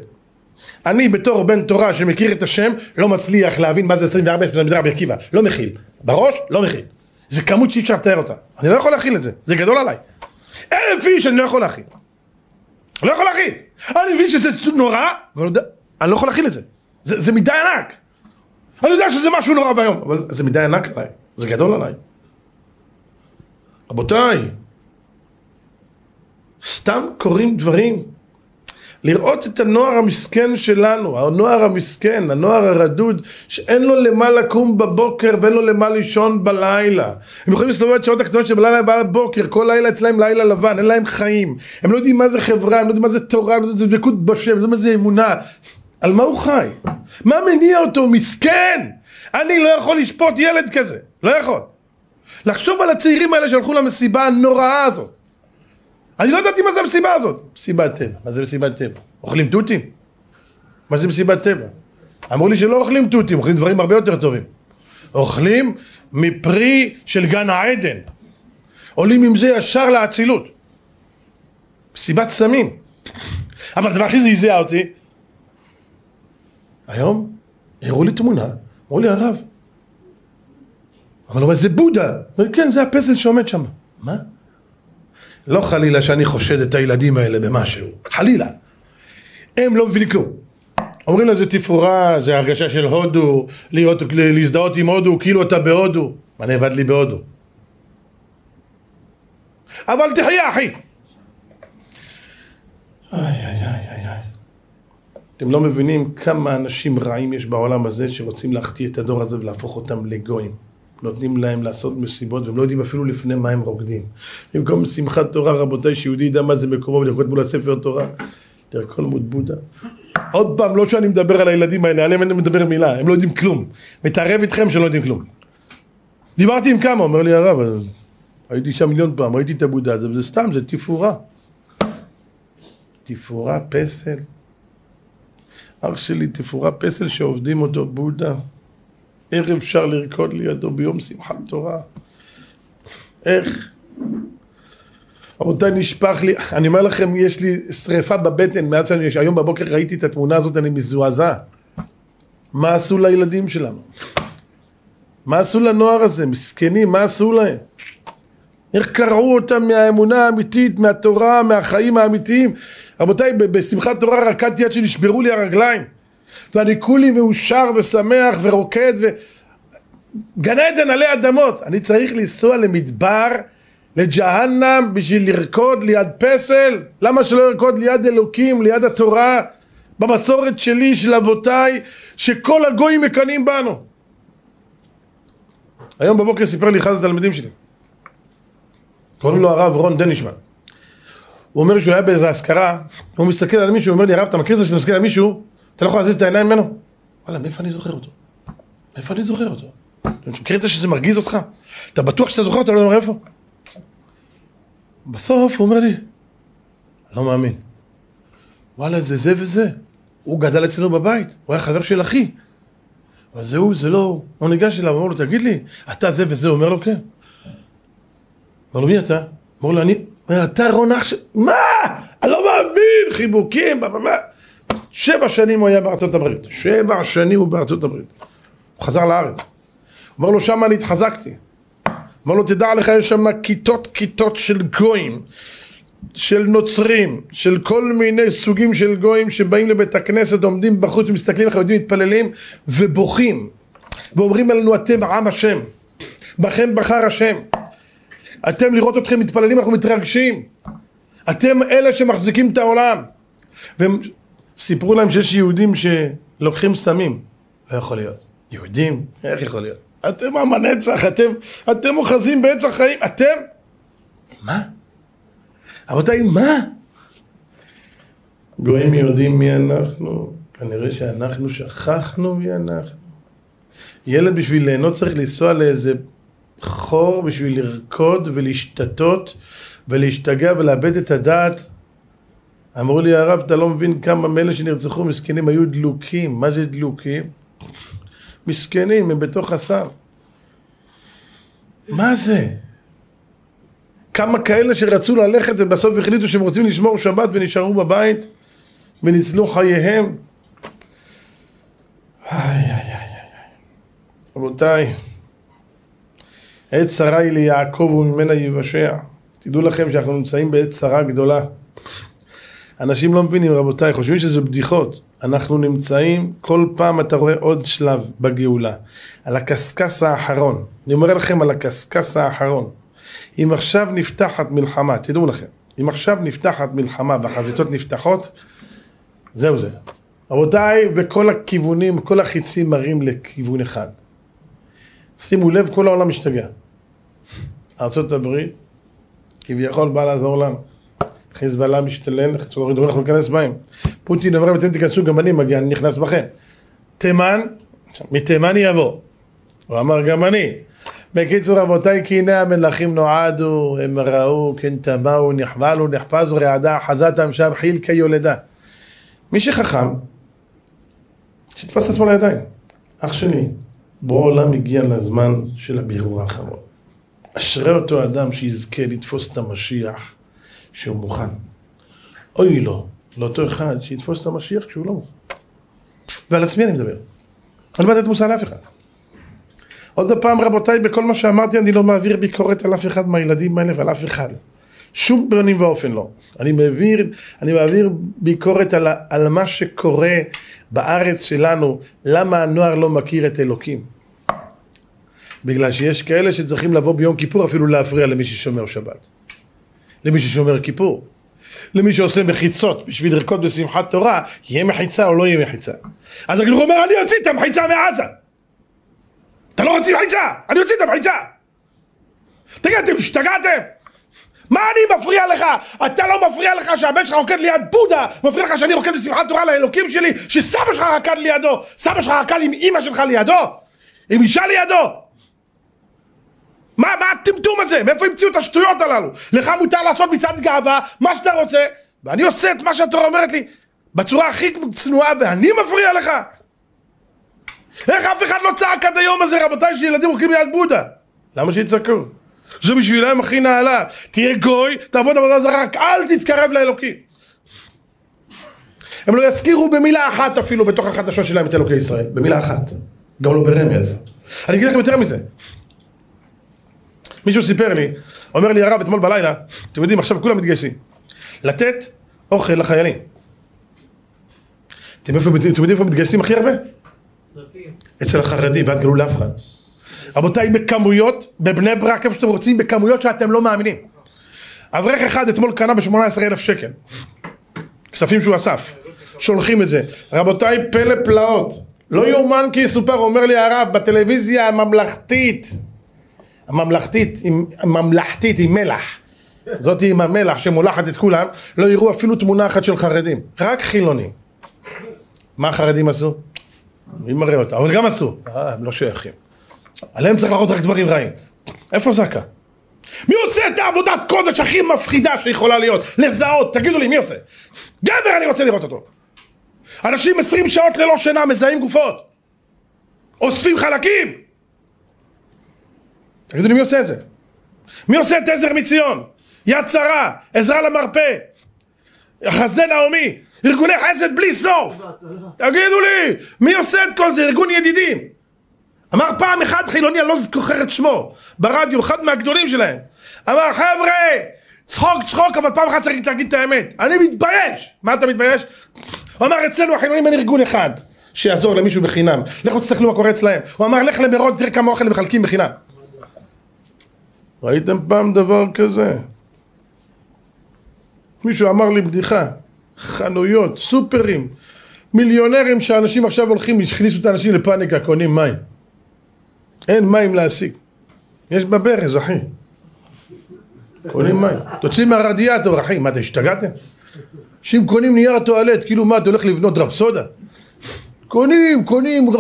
אני בתור בן תורה שמכיר את השם, לא מצליח להבין מה זה 24 שזה מדרבי עקיבא. לא מכיל. בראש, לא מכיל. זה כמות שאי אפשר לתאר אותה. אני לא יכול להכיל את זה, זה גדול עליי. אלף איש אני לא יכול להכיל. לא יכול להכיל. אני מבין שזה נורא, אבל אני לא יכול להכיל את זה. זה, זה מדי ענק. אני יודע שזה משהו נורא ואיום, אבל זה מדי ענק עליי. זה גדול עליי. רבותיי, סתם קורים דברים. לראות את הנוער המסכן שלנו, הנוער המסכן, הנוער הרדוד, שאין לו למה לקום בבוקר ואין לו למה לישון בלילה. הם יכולים להסתובב את שעות הקטנות של בלילה ובעל הבוקר, כל לילה אצלם לילה לבן, אין להם חיים. הם לא יודעים מה זה חברה, הם לא יודעים מה זה תורה, הם לא יודעים מה זה דבקות בשם, הם לא יודעים מה זה אמונה. על מה הוא חי? מה מניע אותו? מסכן! אני לא יכול לשפוט ילד כזה, לא יכול. לחשוב על הצעירים האלה שהלכו למסיבה הנוראה הזאת. אני לא ידעתי מה זה המסיבה הזאת. מסיבת טבע. מה זה מסיבת טבע? אוכלים תותים? מה זה מסיבת טבע? אמרו לי שלא אוכלים תותים, אוכלים דברים הרבה יותר טובים. אוכלים מפרי של גן העדן. עולים עם זה ישר לאצילות. מסיבת סמים. אבל הדבר הכי זעזע אותי, היום הראו לי תמונה, אמרו לי הרב, הוא אומר זה בודה, אומר, כן זה הפסל שעומד שם, מה? לא חלילה שאני חושד את הילדים האלה במשהו, חלילה. הם לא מבינים כלום. אומרים לה זה תפאורה, זה הרגשה של הודו, להיות, להזדהות עם הודו, כאילו אתה בהודו. מה נאבד לי בהודו? אבל תחיה אחי. אתם לא מבינים כמה אנשים רעים יש בעולם הזה שרוצים להחטיא את הדור הזה ולהפוך אותם לגויים. נותנים להם לעשות מסיבות והם לא יודעים אפילו לפני מה הם רוקדים. במקום שמחת תורה רבותיי שיהודי ידע מה זה מקומו ולרקוד מול הספר תורה לרקוד מול בודה. עוד פעם לא שאני מדבר על הילדים האלה עליהם אני מדבר מילה הם לא יודעים כלום. מתערב איתכם שלא יודעים כלום. דיברתי עם כמה אומר לי הרב הייתי שם מיליון פעם ראיתי את הבודה הזה וזה סתם זה תפאורה. תפאורה פסל. אח שלי תפאורה פסל שעובדים אותו בודה. איך אפשר לרקוד לידו ביום שמחת תורה? איך? רבותיי, נשפך לי, אני אומר לכם, יש לי שריפה בבטן מאז שאני, היום בבוקר ראיתי את התמונה הזאת, אני מזועזע. מה עשו לילדים שלנו? מה עשו לנוער הזה? מסכנים, מה עשו להם? איך קרעו אותם מהאמונה האמיתית, מהתורה, מהחיים האמיתיים? רבותיי, בשמחת תורה רקדתי עד שנשברו לי הרגליים. ואני כולי מאושר ושמח ורוקד ו... גן עדן עלי אדמות. אני צריך לנסוע למדבר, לג'הנם, בשביל לרקוד ליד פסל? למה שלא ארקוד ליד אלוקים, ליד התורה, במסורת שלי, של אבותיי, שכל הגויים מקנאים בנו? היום בבוקר סיפר לי אחד התלמידים שלי, קוראים לו הרב רון דנישמן. הוא אומר שהוא היה באיזה אזכרה, הוא מסתכל על מישהו, הוא אומר לי הרב אתה מכיר את זה שאתה מסתכל על מישהו אתה לא יכול להזיז את העיניים ממנו? וואלה, מאיפה אני זוכר אותו? מאיפה אני זוכר אותו? אתה מכיר את זה שזה מרגיז אותך? אתה בטוח שאתה זוכר אותו, לא אומר איפה? בסוף הוא אומר לי, לא מאמין. וואלה, זה זה וזה. הוא גדל אצלנו בבית, הוא היה חבר של אחי. אבל זה הוא, זה לא הוא. הוא ניגש אליו, אמר לו, תגיד לי, אתה זה וזה? הוא אומר לו, כן. אמר לו, מי אתה? אמר לו, אני... אתה רון אח ש... מה? אני לא מאמין, חיבוקים, מה? שבע שנים הוא היה בארצות הברית, שבע שנים הוא בארצות הברית. הוא חזר לארץ. אמר לו, שם אני התחזקתי. אמר לו, תדע לך, יש שם כיתות כיתות של גויים, של נוצרים, של כל מיני סוגים של גויים שבאים לבית הכנסת, עומדים בחוץ ומסתכלים איך יודעים, מתפללים ובוכים. ואומרים לנו, אתם עם השם, בכם בחר השם. אתם לראות אתכם מתפללים, אנחנו מתרגשים. אתם אלה שמחזיקים את העולם. והם סיפרו להם שיש יהודים שלוקחים סמים. לא יכול להיות. יהודים? איך יכול להיות? אתם עם הנצח, אתם, אתם אוחזים בעץ החיים, אתם? מה? רבותיי, מה? גויים יודעים מי אנחנו, כנראה שאנחנו שכחנו מי אנחנו. ילד בשביל ליהנות צריך לנסוע לאיזה חור בשביל לרקוד ולהשתתות ולהשתגע ולאבד את הדעת אמרו לי הרב אתה לא מבין כמה מאלה שנרצחו מסכנים היו דלוקים. מה זה דלוקים? מסכנים הם בתוך הסם מה זה? כמה כאלה שרצו ללכת ובסוף החליטו שהם רוצים לשמור שבת ונשארו בבית וניצלו חייהם? איי איי איי רבותיי עת צרה היא ליעקב וממנה יבשע תדעו לכם שאנחנו נמצאים בעת צרה גדולה אנשים לא מבינים רבותיי, חושבים שזה בדיחות. אנחנו נמצאים, כל פעם אתה רואה עוד שלב בגאולה. על הקשקש האחרון. אני אומר לכם על הקשקש האחרון. אם עכשיו נפתחת מלחמה, תדעו לכם, אם עכשיו נפתחת מלחמה והחזיתות נפתחות, זהו זה. רבותיי, בכל הכיוונים, כל החיצים מראים לכיוון אחד. שימו לב, כל העולם משתגע. הברית, כביכול באה לעזור לנו. חיזבאללה משתולל, אנחנו ניכנס בהם. פוטין אומר, אם אתם תיכנסו, גם אני מגיע, אני נכנס בכם. תימן, מתימן יבוא. הוא אמר, גם אני. בקיצור, רבותיי, כי הנה המלכים נועדו, הם ראו, כן תבאו, נכבלו, נחפזו רעדה, חזתם שם חיל כיולדה. מי שחכם, שיתפוס את עצמו לידיים. אח שלי, בוא עולם הגיע לזמן של הבירור האחרון. אשרי אותו אדם שיזכה לתפוס את המשיח שהוא מוכן. אוי לו, לאותו אחד שיתפוס את המשיח כשהוא לא מוכן. ועל עצמי אני מדבר. אני לא לתת מוסר לאף אחד. עוד פעם רבותיי, בכל מה שאמרתי אני לא מעביר ביקורת על אף אחד מהילדים האלה ועל אף אחד. שום פנים ואופן לא. אני מעביר, אני מעביר ביקורת על, על מה שקורה בארץ שלנו, למה הנוער לא מכיר את אלוקים. בגלל שיש כאלה שצריכים לבוא ביום כיפור אפילו להפריע למי ששומר שבת. למי ששומר כיפור. למי שעושה מחיצות בשביל לרקוד בשמחת תורה, יהיה מחיצה או לא יהיה מחיצה. אז הגלוך אומר, אני אוציא את המחיצה מעזה. אתה לא רוצה מחיצה, אני אוציא את המחיצה. תגיד, אתם השתגעתם? מה אני מפריע לך? אתה לא מפריע לך שהבן שלך רוקד ליד בודה, מפריע לך שאני רוקד בשמחת תורה לאלוקים שלי, שסבא שלך רקד לידו, סבא שלך רקד עם אימא שלך לידו, עם אישה לידו. מה, מה הטמטום הזה? מאיפה המציאו את השטויות הללו? לך מותר לעשות מצעד גאווה, מה שאתה רוצה, ואני עושה את מה שהתורה אומרת לי בצורה הכי צנועה, ואני מפריע לך? איך אף אחד לא צעק עד היום הזה, רבותיי, שילדים רוקדים ליד בודה? למה שיצעקו? זה בשבילם הכי נעלה. תהיה גוי, תעבוד עבודה זרה, רק אל תתקרב לאלוקים. הם לא יזכירו במילה אחת אפילו בתוך החדשות שלהם את אלוקי ישראל. במילה אחת. גם לא ברמז. אני אגיד לכם יותר מזה. מישהו סיפר לי, אומר לי הרב אתמול בלילה, אתם יודעים עכשיו כולם מתגייסים, לתת אוכל לחיילים. אתם יודעים איפה מתגייסים הכי הרבה? אצל החרדים, ואל תגלו לאף אחד. רבותיי, בכמויות, בבני ברק, איפה שאתם רוצים, בכמויות שאתם לא מאמינים. אברך אחד אתמול קנה ב-18 אלף שקל. כספים שהוא אסף. שולחים את זה. רבותיי, פלא פלאות. לא יאומן כי יסופר, אומר לי הרב, בטלוויזיה הממלכתית, הממלכתית, עם, הממלכתית עם מלח. זאתי עם המלח שמולחת את כולם, לא יראו אפילו תמונה אחת של חרדים. רק חילונים. מה החרדים עשו? מי מראה אותם? אבל גם עשו. אה, הם לא שייכים. עליהם צריך להראות רק דברים רעים. איפה זקה? מי עושה את העבודת קודש הכי מפחידה שיכולה להיות? לזהות, תגידו לי, מי עושה? גבר אני רוצה לראות אותו. אנשים עשרים שעות ללא שינה מזהים גופות. אוספים חלקים. תגידו לי, מי עושה את זה? מי עושה את עזר מציון? יד שרה, עזרה למרפא, חסדי נעמי, ארגוני חסד בלי סוף. תגידו לי, מי עושה את כל זה? ארגון ידידים. אמר פעם אחד חילוני, אני לא זוכר את שמו, ברדיו, אחד מהגדולים שלהם. אמר, חבר'ה, צחוק צחוק, אבל פעם אחת צריך להגיד את האמת. אני מתבייש. מה אתה מתבייש? הוא אמר, אצלנו החילונים אין ארגון אחד שיעזור למישהו בחינם. לכו תסתכלו מה קורה אצלהם. הוא אמר, לך למירון, תראה כמה אוכל מחלקים בחינם. ראיתם פעם דבר כזה? מישהו אמר לי בדיחה, חנויות, סופרים, מיליונרים שאנשים עכשיו הולכים, הכניסו את האנשים לפאניקה, קונים מים. אין מים להשיג. יש בברז, אחי. קונים מים. תוציא מהרדיאטור, אחי. מה, אתם השתגעתם? אנשים קונים נייר טואלט, כאילו מה, אתה הולך לבנות רפסודה? קונים, קונים,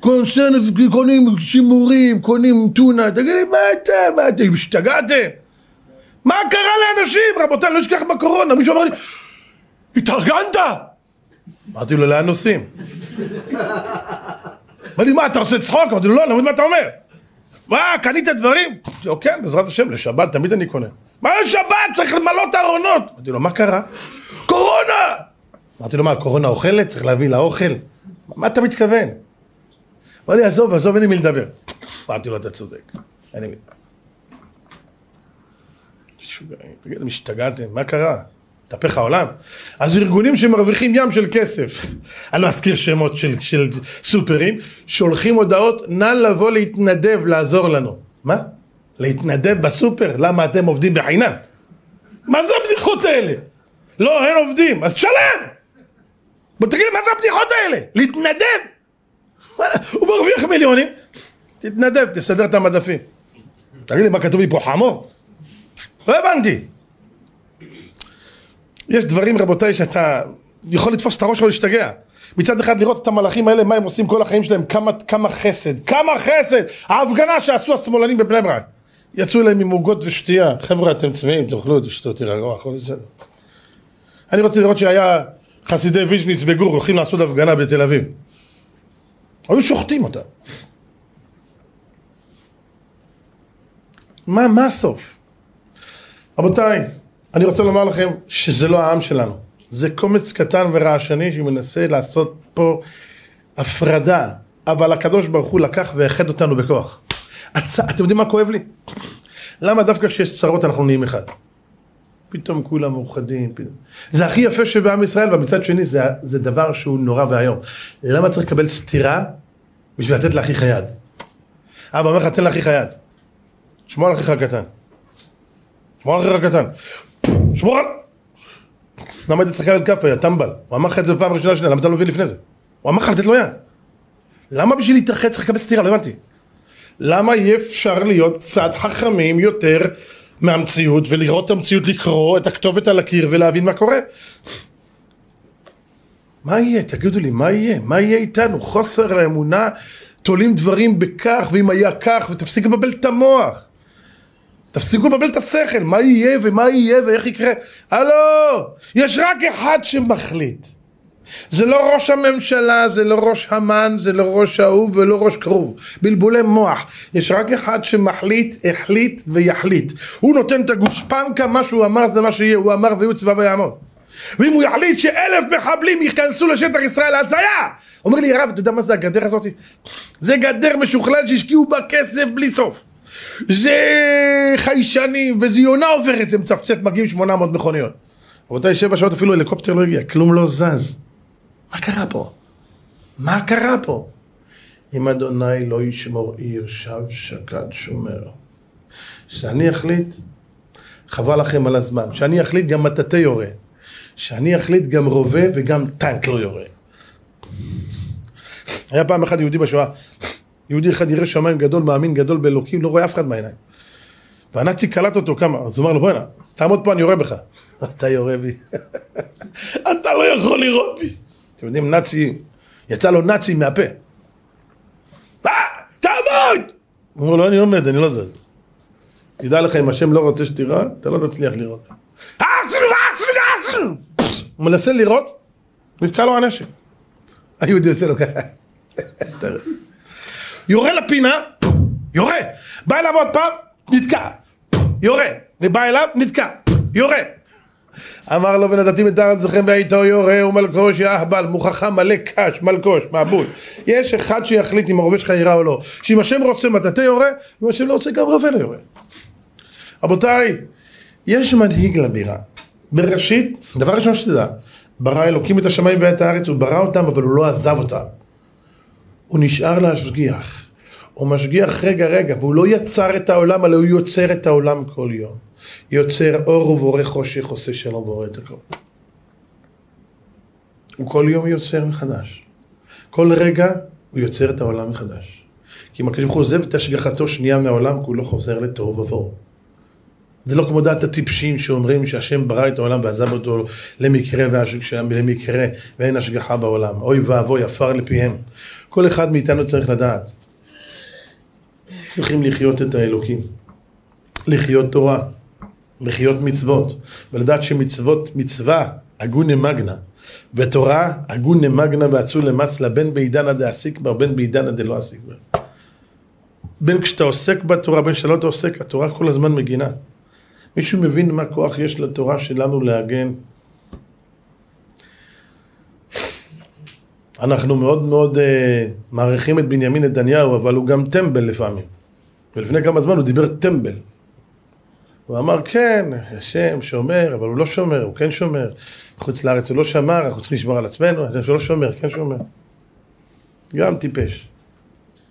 קונסנט, קונים שימורים, קונים טונה, תגיד לי, מה אתה, מה אתם השתגעתם? מה קרה לאנשים? רבותיי, לא אשכח בקורונה, מישהו אמר לי, התארגנת? אמרתי לו, לאן נוסעים? אמר לי, מה, אתה עושה צחוק? אמרתי לו, לא, אני לא מבין מה אתה אומר. מה, קנית דברים? אמרתי לו, כן, בעזרת השם, לשבת תמיד אני קונה. מה לשבת? צריך למלא את הארונות. אמרתי לו, מה קרה? קורונה! אמרתי לו, מה, קורונה אוכלת? צריך להביא לה אוכל? מה אתה מתכוון? אמר לי, עזוב, עזוב, אין לי מי לדבר. אמרתי לו, אתה צודק. אין לי מי לדבר. תגיד, אתם השתגעתם? מה קרה? התהפך העולם? אז ארגונים שמרוויחים ים של כסף, אני לא אזכיר שמות של, של סופרים, שולחים הודעות, נא לבוא להתנדב לעזור לנו. מה? להתנדב בסופר, למה אתם עובדים בחינם? מה זה הבדיחות האלה? לא, אין עובדים, אז תשלם! בוא תגיד, מה זה הבדיחות האלה? להתנדב? הוא מרוויח מיליונים, תתנדב, תסדר את המדפים. תגיד לי, מה כתוב לי פה חמור? לא הבנתי. יש דברים, רבותיי, שאתה יכול לתפוס את הראש ולהשתגע. מצד אחד לראות את המלאכים האלה, מה הם עושים כל החיים שלהם, כמה, כמה חסד, כמה חסד! ההפגנה שעשו השמאלנים בבני ברק. יצאו אליהם עם עוגות ושתייה, חבר'ה אתם צמאים, תאכלו, תשתו, תירגעו, הכל בסדר. אני רוצה לראות שהיה חסידי ויז'ניץ וגור הולכים לעשות הפגנה בתל אביב. היו שוחטים אותם. מה, מה הסוף? רבותיי, אני רוצה לומר לכם שזה לא העם שלנו. זה קומץ קטן ורעשני שמנסה לעשות פה הפרדה, אבל הקדוש ברוך הוא לקח ואיחד אותנו בכוח. הצ... אתם יודעים מה כואב לי? למה דווקא כשיש צרות אנחנו נהיים אחד? פתאום כולם מאוחדים. זה הכי יפה שבעם ישראל, ומצד שני זה, זה דבר שהוא נורא ואיום. למה צריך לקבל סטירה בשביל לתת לאחיך יד? אבא אומר לך, תן לאחיך יד. שמור על אחיך הקטן. שמור על אחיך הקטן. שמור על... למה היית צריך לקבל כאפה, יא טמבל? הוא אמר לך את זה בפעם הראשונה שנייה, למה אתה לא מבין לפני זה? הוא אמר לך לתת לו יד. למה בשביל להתרחץ צריך לקבל סטירה? לא הבנתי. למה אי אפשר להיות קצת חכמים יותר מהמציאות ולראות את המציאות לקרוא את הכתובת על הקיר ולהבין מה קורה? מה יהיה? תגידו לי, מה יהיה? מה יהיה איתנו? חוסר האמונה, תולים דברים בכך, ואם היה כך, ותפסיק לבלבל את המוח. תפסיקו לבלבל את השכל, מה יהיה ומה יהיה ואיך יקרה. הלו, יש רק אחד שמחליט. זה לא ראש הממשלה, זה לא ראש המן, זה לא ראש ההוא ולא ראש כרוב. בלבולי מוח. יש רק אחד שמחליט, החליט ויחליט. הוא נותן את הגושפנקה, מה שהוא אמר זה מה שיהיה, הוא אמר ויהיו צבא ויעמוד. ואם הוא יחליט שאלף מחבלים ייכנסו לשטח ישראל, הזיה! אומר לי הרב, אתה יודע מה זה הגדר הזאת? זה גדר משוכלל שהשקיעו בה כסף בלי סוף. זה חיישנים, וזה יונה עוברת, זה מצפצף, מגיעים 800 מכוניות. רבותיי, שבע שעות אפילו הליקופטר לא הגיע, כלום לא זז. מה קרה פה? מה קרה פה? אם אדוני לא ישמור עיר, שב שקד שומר. שאני אחליט, חבל לכם על הזמן. שאני אחליט גם מטאטא יורה. שאני אחליט גם רובה וגם טנק לא יורה. היה פעם אחת יהודי בשואה, יהודי אחד ירא שמיים גדול, מאמין גדול באלוקים, לא רואה אף אחד מהעיניים. והנאצי קלט אותו כמה, אז הוא אמר לו בוא'נה, תעמוד פה אני יורה בך. אתה יורה בי. אתה לא יכול לראות בי. אתם יודעים, נאצי, יצא לו נאצי מהפה. אה, תעמוד! הוא אומר לו, אני עומד, אני לא זז. תדע לך, אם השם לא רוצה שתירה, אתה לא תצליח לראות. הוא מנסה לראות, נתקע לו הנשק. היהודי עושה לו ככה. יורה לפינה, יורה. בא אליו עוד פעם, נתקע. יורה. ובא אליו, נתקע. יורה. אמר לו ונתתי את הארץ לכם ואיתו יורה ומלקוש יהבל מוכחה מלא קש מלקוש מבול יש אחד שיחליט אם הרובה שלך יירה או לא. שאם השם רוצה מטאטא יורה אם השם לא רוצה גם רובה לא יורה. רבותיי יש מנהיג לבירה. בראשית דבר ראשון שתדע ברא אלוקים את השמיים ואת הארץ הוא ברא אותם אבל הוא לא עזב אותם. הוא נשאר להשגיח. הוא משגיח רגע רגע והוא לא יצר את העולם אלא הוא יוצר את העולם כל יום יוצר אור ובורא חושך, עושה שלום ובורא את הכל. הוא כל יום יוצר מחדש. כל רגע הוא יוצר את העולם מחדש. כי אם הקדוש ברוך הוא עוזב את השגחתו שנייה מהעולם, כולו חוזר לתוהו ובוהו. זה לא כמו דעת הטיפשים שאומרים שהשם ברא את העולם ועזב אותו למקרה, למקרה ואין השגחה בעולם. אוי ואבוי, עפר לפיהם. כל אחד מאיתנו צריך לדעת. צריכים לחיות את האלוקים. לחיות תורה. לחיות מצוות, ולדעת שמצוות, מצווה, הגונה מגנה, ותורה, הגונה מגנה ואצולה מצלה, בין בעידנא דעסיק בר, בין בעידנא דלא עסיק בר. בין כשאתה עוסק בתורה, בין כשאתה לא עוסק, התורה כל הזמן מגינה. מישהו מבין מה כוח יש לתורה שלנו להגן? אנחנו מאוד מאוד uh, מעריכים את בנימין נתניהו, אבל הוא גם טמבל לפעמים. ולפני כמה זמן הוא דיבר טמבל. הוא אמר, כן, השם שומר, אבל הוא לא שומר, הוא כן שומר. חוץ לארץ הוא לא שמר, אנחנו צריכים לשמור על עצמנו, השם שלא שומר, כן שומר. גם טיפש.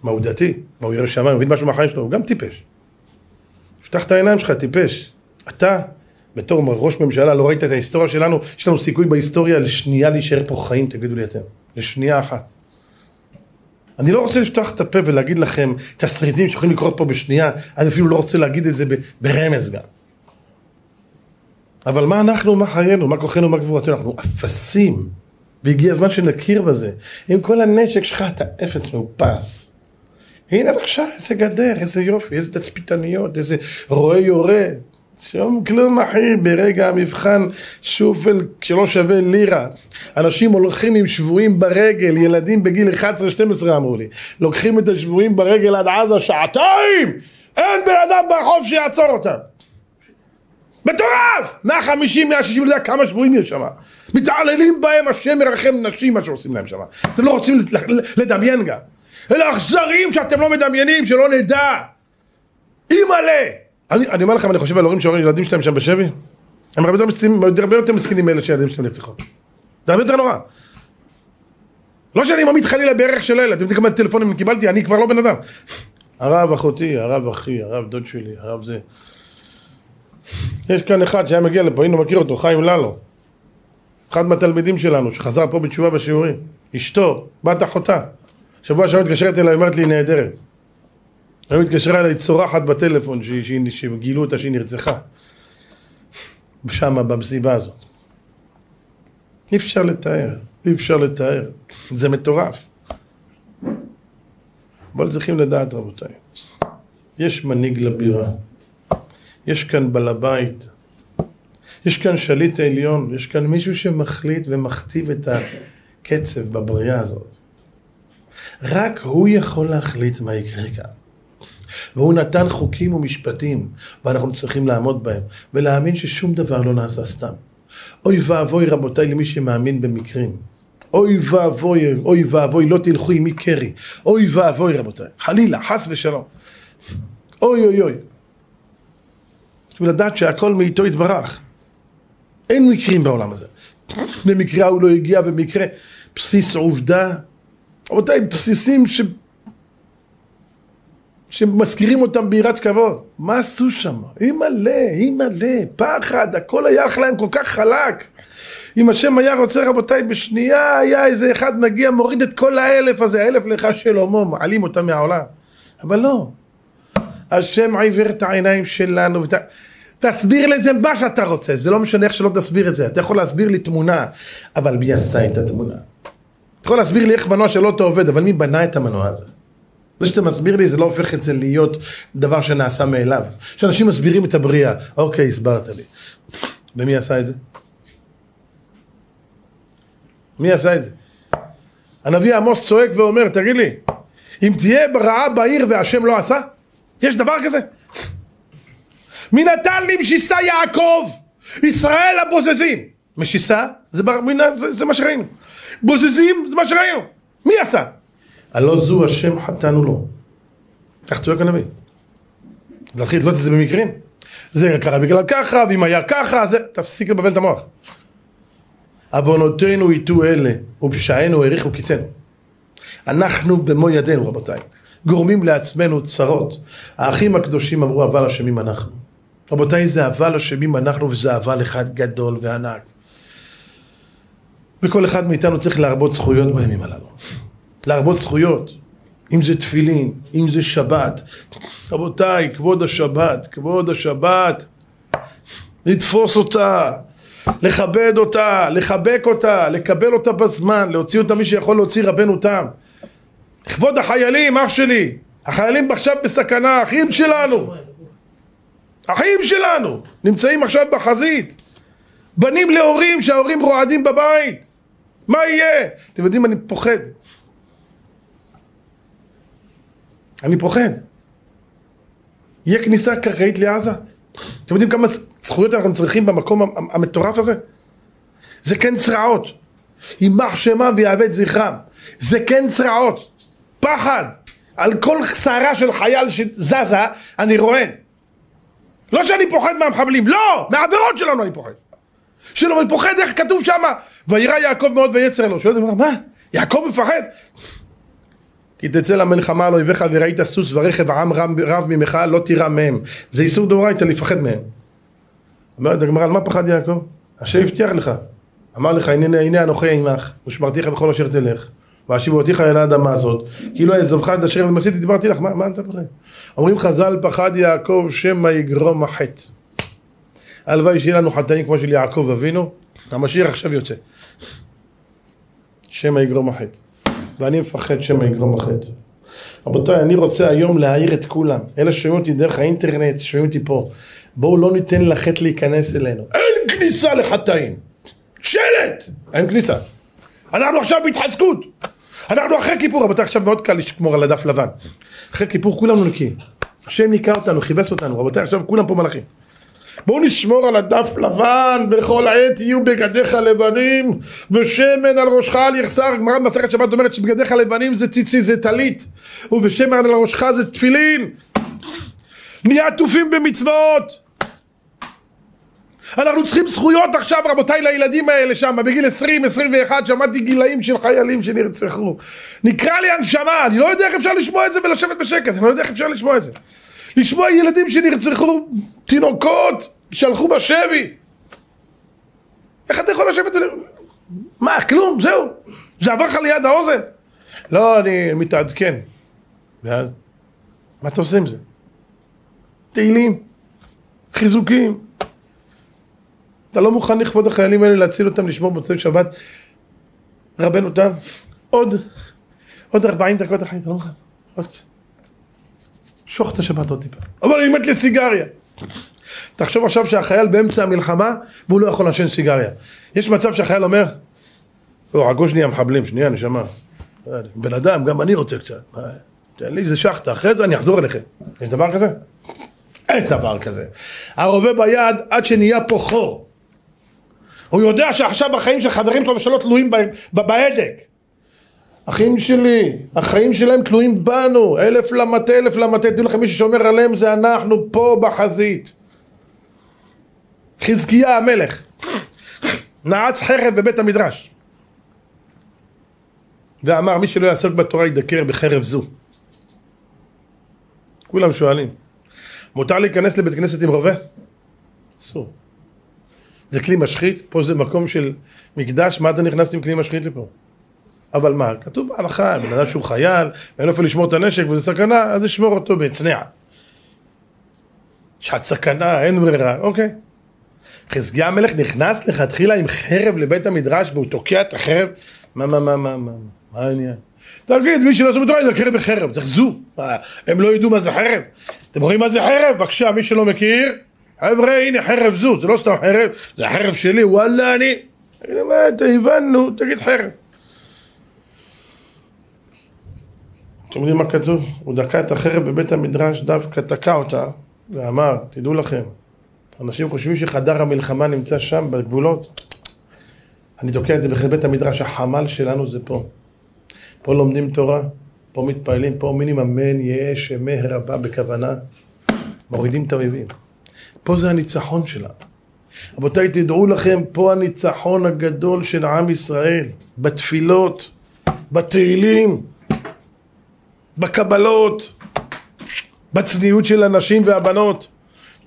מה הוא דתי? מה הוא ירא שמיים? הוא מבין משהו מהחיים שלו? הוא גם טיפש. פתח את העיניים שלך, טיפש. אתה, בתור ראש ממשלה, לא ראית את ההיסטוריה שלנו? יש לנו סיכוי בהיסטוריה לשנייה להישאר פה חיים, תגידו לי אתם. לשנייה אחת. אני לא רוצה לפתוח את הפה ולהגיד לכם תסריטים שיכולים לקרות פה בשנייה, אני אפילו לא רוצה להגיד את זה ברמז גם. אבל מה אנחנו, מה חיינו, מה כוחנו, מה גבורתנו, אנחנו אפסים. והגיע הזמן שנכיר בזה. עם כל הנשק שלך אתה אפס מאופס. הנה בבקשה, איזה גדר, איזה יופי, איזה תצפיתניות, איזה רועה יורה. שום כלום אחי, ברגע המבחן שופל שלא שווה לירה. אנשים הולכים עם שבויים ברגל, ילדים בגיל 11-12 אמרו לי. לוקחים את השבויים ברגל עד עזה שעתיים! אין בן אדם ברחוב שיעצור אותם. מטורף! 150, 160, לא יודע כמה שבויים יש שם. מתעללים בהם, השם מרחם נשים מה שעושים להם שם. אתם לא רוצים לדמיין גם. אלה אכזרים שאתם לא מדמיינים, שלא נדע. אימא'לה! אני, אומר לכם, אני חושב על הורים שהורים ילדים שלהם שם בשבי. הם הרבה יותר מסכנים, מאלה שהילדים שלהם נרצחו. זה הרבה יותר נורא. לא שאני ממית חלילה בערך של אלה, אתם יודעים כמה טלפונים קיבלתי, אני כבר לא בן אדם. הרב אחותי, הרב אחי, הרב דוד שלי, הרב זה. יש כאן אחד שהיה מגיע לפה, הנה מכיר אותו, חיים ללו. אחד מהתלמידים שלנו, שחזר פה בתשובה בשיעורים. אשתו, בת אחותה. שבוע שעבר מתקשרת אליי, אומרת לי נהדרת. היום התקשרה אליי צורחת בטלפון שגילו אותה שהיא נרצחה. שמה במסיבה הזאת. אי אפשר לתאר, אי אפשר לתאר. זה מטורף. אבל צריכים לדעת רבותיי, יש מנהיג לבירה. יש כאן בעל הבית, יש כאן שליט עליון, יש כאן מישהו שמחליט ומכתיב את הקצב בבריאה הזאת. רק הוא יכול להחליט מה יקרה כאן. והוא נתן חוקים ומשפטים, ואנחנו צריכים לעמוד בהם, ולהאמין ששום דבר לא נעשה סתם. אוי ואבוי רבותיי למי שמאמין במקרים. אוי ואבוי, אוי ואבוי, לא תלכו עמי קרי. אוי ואבוי רבותיי, חלילה, חס ושלום. אוי אוי אוי. צריכים לדעת שהכל מאיתו יתברך. אין מקרים בעולם הזה. במקרה הוא לא הגיע, במקרה בסיס עובדה. רבותיי, בסיסים ש... שמזכירים אותם ביראת כבוד. מה עשו שם? אימא'לה, אימא'לה, פחד, הכל היה להם כל כך חלק. אם השם היה רוצה רבותיי בשנייה היה איזה אחד מגיע מוריד את כל האלף הזה, האלף לך שלמה, מעלים אותם מהעולם. אבל לא. השם עיוור את העיניים שלנו. ות... תסביר לזה מה שאתה רוצה, זה לא משנה איך שלא תסביר את זה. אתה יכול להסביר לי תמונה, אבל מי עשה את התמונה? אתה יכול להסביר לי איך מנוע של אוטו עובד, אבל מי בנה את המנוע הזה? זה שאתה מסביר לי זה לא הופך את זה להיות דבר שנעשה מאליו. שאנשים מסבירים את הבריאה, אוקיי, הסברת לי. ומי עשה את זה? מי עשה את זה? הנביא עמוס צועק ואומר, תגיד לי, אם תהיה רעה בעיר והשם לא עשה? יש דבר כזה? מי נתן לי משיסה יעקב? ישראל הבוזזים. משיסה? זה, בר, זה, זה מה שראינו. בוזזים? זה מה שראינו. מי עשה? הלא זו השם חטאנו לו. כך צועק הנביא. אז להתחיל לתלות את זה במקרים. זה קרה בגלל ככה, ואם היה ככה, זה... תפסיק לבלבל את המוח. עוונותינו יטו אלה, ופשענו האריכו קיצנו. אנחנו במו ידינו, רבותיי, גורמים לעצמנו צרות. האחים הקדושים אמרו, אבל אשמים אנחנו. רבותיי, זה אבל אשמים אנחנו, וזה אבל אחד גדול וענק. וכל אחד מאיתנו צריך להרבות זכויות בימים הללו. להרבות זכויות. אם זה תפילין, אם זה שבת. רבותיי, כבוד השבת, כבוד השבת. לתפוס אותה, לכבד אותה, לחבק אותה, לקבל אותה בזמן, להוציא אותה מי שיכול להוציא רבנו תם. כבוד החיילים, אח שלי, החיילים עכשיו בסכנה, אחים שלנו. אחים שלנו נמצאים עכשיו בחזית. בנים להורים שההורים רועדים בבית. מה יהיה? אתם יודעים, אני פוחד. אני פוחד. יהיה כניסה קרקעית לעזה? אתם יודעים כמה זכויות אנחנו צריכים במקום המטורף הזה? זה כן צרעות. יימח שמם ויאבד זכרם. זה כן צרעות. פחד. על כל שערה של חייל שזזה, אני רועד. לא שאני פוחד מהמחבלים, לא! מהעבירות שלנו אני פוחד. שלא, אני פוחד איך כתוב שם, וירא יעקב מאוד ויצר לו. שואל, מה? יעקב מפחד? כי תצא למלחמה על אויביך וראית סוס ורכב עם רב, ממך לא תירא מהם. זה איסור דאורייתא לפחד מהם. אומרת הגמרא על מה פחד יעקב? השם הבטיח לך. אמר לך הנה הנה אנוכי עמך ושמרתיך בכל אשר תלך ואשיבו אותיך אל האדמה הזאת כאילו אעזובך עד אשר למסיתי דיברתי לך. מה, מה אתה פוחד? אומרים חז"ל פחד יעקב שמא יגרום החטא. הלוואי שיהיה לנו חטאים כמו של יעקב אבינו המשיח עכשיו יוצא. שמא יגרום החטא ואני מפחד שמא יגרום החטא רבותיי אני רוצה היום להעיר את כולם. אלה שומעים אותי דרך האינטרנט שומעים אותי פה בואו לא ניתן לחטא להיכנס אלינו. אין כניסה לחטאים. שלט! אין כניסה. אנחנו עכשיו בהתחזקות. אנחנו אחרי כיפור, רבותיי עכשיו מאוד קל לשמור על הדף לבן. אחרי כיפור כולנו נקיים. השם ניקה אותנו, כיבס אותנו, רבותיי עכשיו כולם פה מלאכים. בואו נשמור על הדף לבן, בכל עת יהיו בגדיך לבנים, ושמן על ראשך על יחסר. גמרא במסכת שבת אומרת שבגדיך לבנים זה ציצי, זה טלית, ובשמן על ראשך זה תפילין. נהיה עטופים במצוות. אנחנו צריכים זכויות עכשיו רבותיי לילדים האלה שם בגיל 20-21 שמעתי גילאים של חיילים שנרצחו נקרא לי הנשמה אני לא יודע איך אפשר לשמוע את זה ולשבת בשקט אני לא יודע איך אפשר לשמוע את זה לשמוע ילדים שנרצחו תינוקות שהלכו בשבי. איך אתה יכול לשבת ול... מה כלום? זהו. זה עבר לך ליד האוזן? לא אני מתעדכן. ואז מה אתה עושה עם זה? תהילים חיזוקים. אתה לא מוכן לכבוד החיילים האלה להציל אותם לשמור מוצאי שבת? רבנו תם עוד עוד 40 דקות אחרי אתה לא מוכן? עוד שוך את השבת עוד טיפה. אבל אני מת לסיגריה. תחשוב עכשיו שהחייל באמצע המלחמה והוא לא יכול לעשן סיגריה. יש מצב שהחייל אומר לא, הגוש נהיה מחבלים, שנייה נשמה. בן אדם, גם אני רוצה קצת. תן לי איזה שחטה, אחרי זה אני אחזור אליכם. יש דבר כזה? אין דבר כזה. הרובה ביד עד שנהיה פה חור. הוא יודע שעכשיו החיים של חברים שלו ושלו תלויים בהדק. אחים שלי, החיים שלהם תלויים בנו, אלף למטה, אלף למטה, תדעו לכם מי ששומר עליהם זה אנחנו פה בחזית. חזקיה המלך, נעץ חרב בבית המדרש, ואמר מי שלא יעסוק בתורה ידקר בחרב זו. כולם שואלים, מותר להיכנס לבית כנסת עם רובה? אסור. זה כלי משחית, פה זה מקום של מקדש, מה אתה נכנס עם כלי משחית לפה? אבל מה, כתוב בהלכה, בן אדם שהוא חייל, ואין איפה לשמור את הנשק וזה סכנה, אז ישמור אותו בהצנע. שעת סכנה, אין ברירה, אוקיי. חזקיה המלך נכנס לכתחילה עם חרב לבית המדרש והוא תוקע את החרב, מה, מה, מה, מה, מה, מה העניין? תגיד, מי שלא עושה בתורה ידקר בחרב, צריך זו. הם לא ידעו מה זה חרב? אתם רואים מה זה חרב? בבקשה, מי שלא מכיר, חבר'ה הנה חרב זו, זה לא סתם חרב, זה החרב שלי, וואלה אני... תגיד מה, הבנו, תגיד חרב. אתם יודעים מה כתוב? הוא דקה את החרב בבית המדרש, דווקא תקע אותה, ואמר, תדעו לכם, אנשים חושבים שחדר המלחמה נמצא שם, בגבולות. אני תוקע את זה בבית המדרש, החמ"ל שלנו זה פה. פה לומדים תורה, פה מתפללים, פה אומרים אמן יהא שמי רבה בכוונה, מורידים את האויבים. פה זה הניצחון שלנו. רבותיי, תדעו לכם, פה הניצחון הגדול של עם ישראל, בתפילות, בתהילים, בקבלות, בצניעות של הנשים והבנות.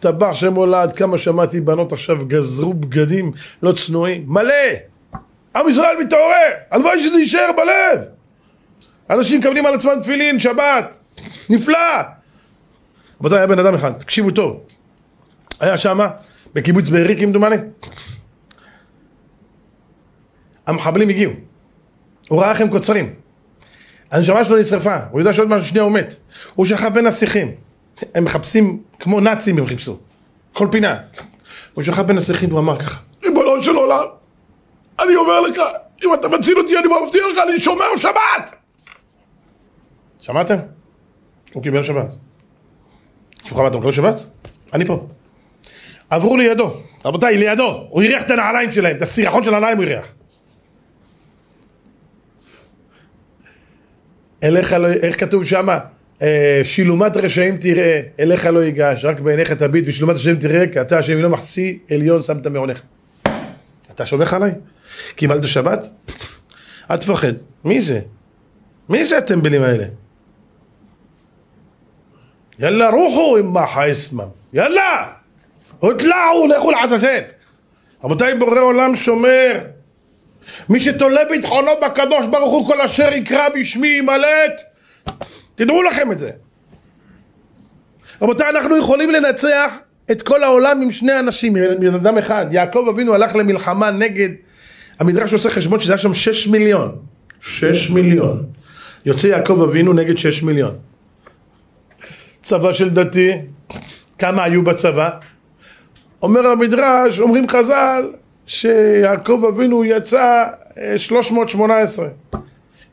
טבח שם הולד, כמה שמעתי בנות עכשיו גזרו בגדים לא צנועים, מלא! עם ישראל מתעורר, הלוואי שזה יישאר בלב! אנשים מקבלים על עצמם תפילין, שבת, נפלא! רבותיי, היה בן אדם אחד, תקשיבו טוב, היה שמה, בקיבוץ בארי כמדומני. המחבלים הגיעו. הוא ראה איך הם קוצרים. הנשמה שלו נשרפה, הוא יודע שעוד משהו שנייה הוא מת. הוא שכב בין השיחים. הם מחפשים, כמו נאצים הם חיפשו. כל פינה. הוא שכב בין השיחים והוא אמר ככה, ריבונו של עולם, אני אומר לך, אם אתה מציל אותי, אני מבטיח לך, אני שומר שבת! שמעתם? הוא קיבל שבת. שמחה, אתה מקבל שבת? אני פה. עברו לידו, רבותיי, לידו, הוא אירח את הנעליים שלהם, את הסירחון של הנעליים הוא אירח. אליך לא, איך כתוב שמה? אה, שילומת רשעים תראה, אליך לא ייגש, רק בעיניך תביט ושילומת רשעים תראה, כי אתה השם לא מחסי עליון שמת מעונך. אתה שומך עליי? קיבלת שבת? אל תפחד. מי זה? מי זה הטמבלים האלה? יאללה רוחו עם מחא אסמם, יאללה! הוטלעו, לכו לעזאזל. רבותיי, בורא עולם שומר. מי שתולה ביטחונו בקדוש ברוך הוא כל אשר יקרא בשמי ימלט. תדעו לכם את זה. רבותיי, אנחנו יכולים לנצח את כל העולם עם שני אנשים, עם אדם אחד. יעקב אבינו הלך למלחמה נגד, המדרש עושה חשבון שזה היה שם שש מיליון. שש מיליון. יוצא יעקב אבינו נגד שש מיליון. צבא של דתי, כמה היו בצבא? אומר המדרש, אומרים חז"ל, שיעקב אבינו יצא 318. אה,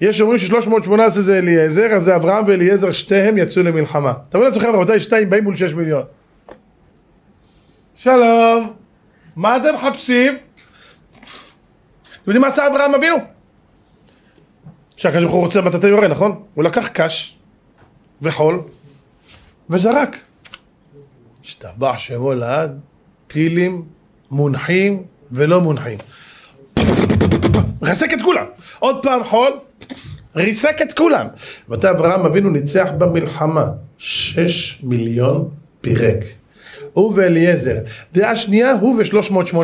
יש אומרים ש-318 זה אליעזר, אז זה אברהם ואליעזר, שתיהם יצאו למלחמה. תראו לעצמכם רבותיי, שתיים באים מול 6 מיליון. שלום, מה אתם מחפשים? אתם יודעים מה עשה אברהם אבינו? שהקדוש ברוך הוא רוצה מטאטא יורה, נכון? הוא לקח קש וחול וזרק. השתבח שמו לעד, טילים מונחים ולא מונחים. ריסק את כולם. עוד פעם חול, ריסק את כולם. מתי אברהם אבינו ניצח במלחמה? שש מיליון פירק. הוא ואליעזר. דעה שנייה, הוא ו-318.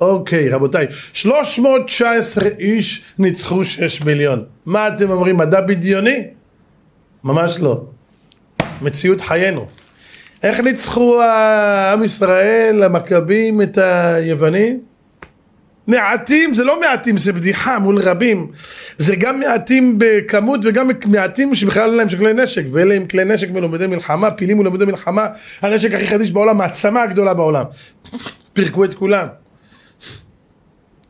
אוקיי, רבותיי, 319 איש ניצחו 6 מיליון. מה אתם אומרים, מדע בדיוני? ממש לא. מציאות חיינו. איך ניצחו עם ישראל, המכבים, את היוונים? מעטים זה לא מעטים, זה בדיחה מול רבים. זה גם מעטים בכמות וגם מעטים שבכלל אין להם של כלי נשק. ואלה עם כלי נשק מלומדי מלחמה, פילים מלומדי מלחמה, הנשק הכי חדיש בעולם, מעצמה הגדולה בעולם. פירקו את כולם.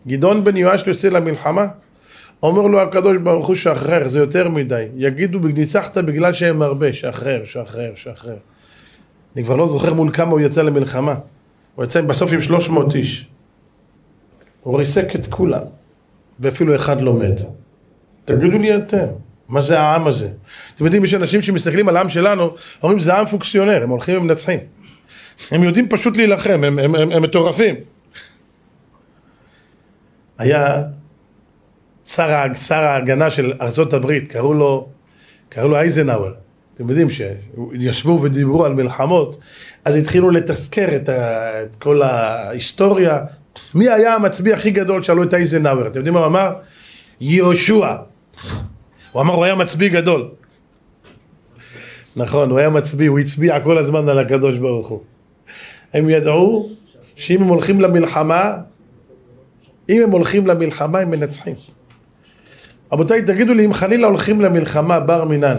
גדעון בן יואש יוצא למלחמה, אומר לו הקדוש ברוך הוא שחרר, זה יותר מדי. יגידו ניצחת בגלל שהם הרבה, שחרר, שחרר, שחרר. אני כבר לא זוכר מול כמה הוא יצא למלחמה. הוא יצא בסוף עם 300 איש. הוא ריסק את כולם, ואפילו אחד לא מת. תגידו לי אתם, מה זה העם הזה? אתם יודעים, יש אנשים שמסתכלים על העם שלנו, אומרים זה עם פוקסיונר, הם הולכים ומנצחים. הם יודעים פשוט להילחם, הם, הם, הם, הם מטורפים. היה שר, שר ההגנה של ארצות הברית, קראו לו, קראו לו אייזנאוור. אתם יודעים שישבו ודיברו על מלחמות, אז התחילו לתזכר את, ה, את כל ההיסטוריה מי היה המצביא הכי גדול? שאלו את אייזנאוור. אתם יודעים מה הוא אמר? יהושע. הוא אמר, הוא היה מצביא גדול. נכון, הוא היה מצביא, הוא הצביע כל הזמן על הקדוש ברוך הוא. הם ידעו שאם הם הולכים למלחמה, אם הם הולכים למלחמה הם מנצחים. רבותיי, תגידו לי, אם חלילה הולכים למלחמה בר מינן,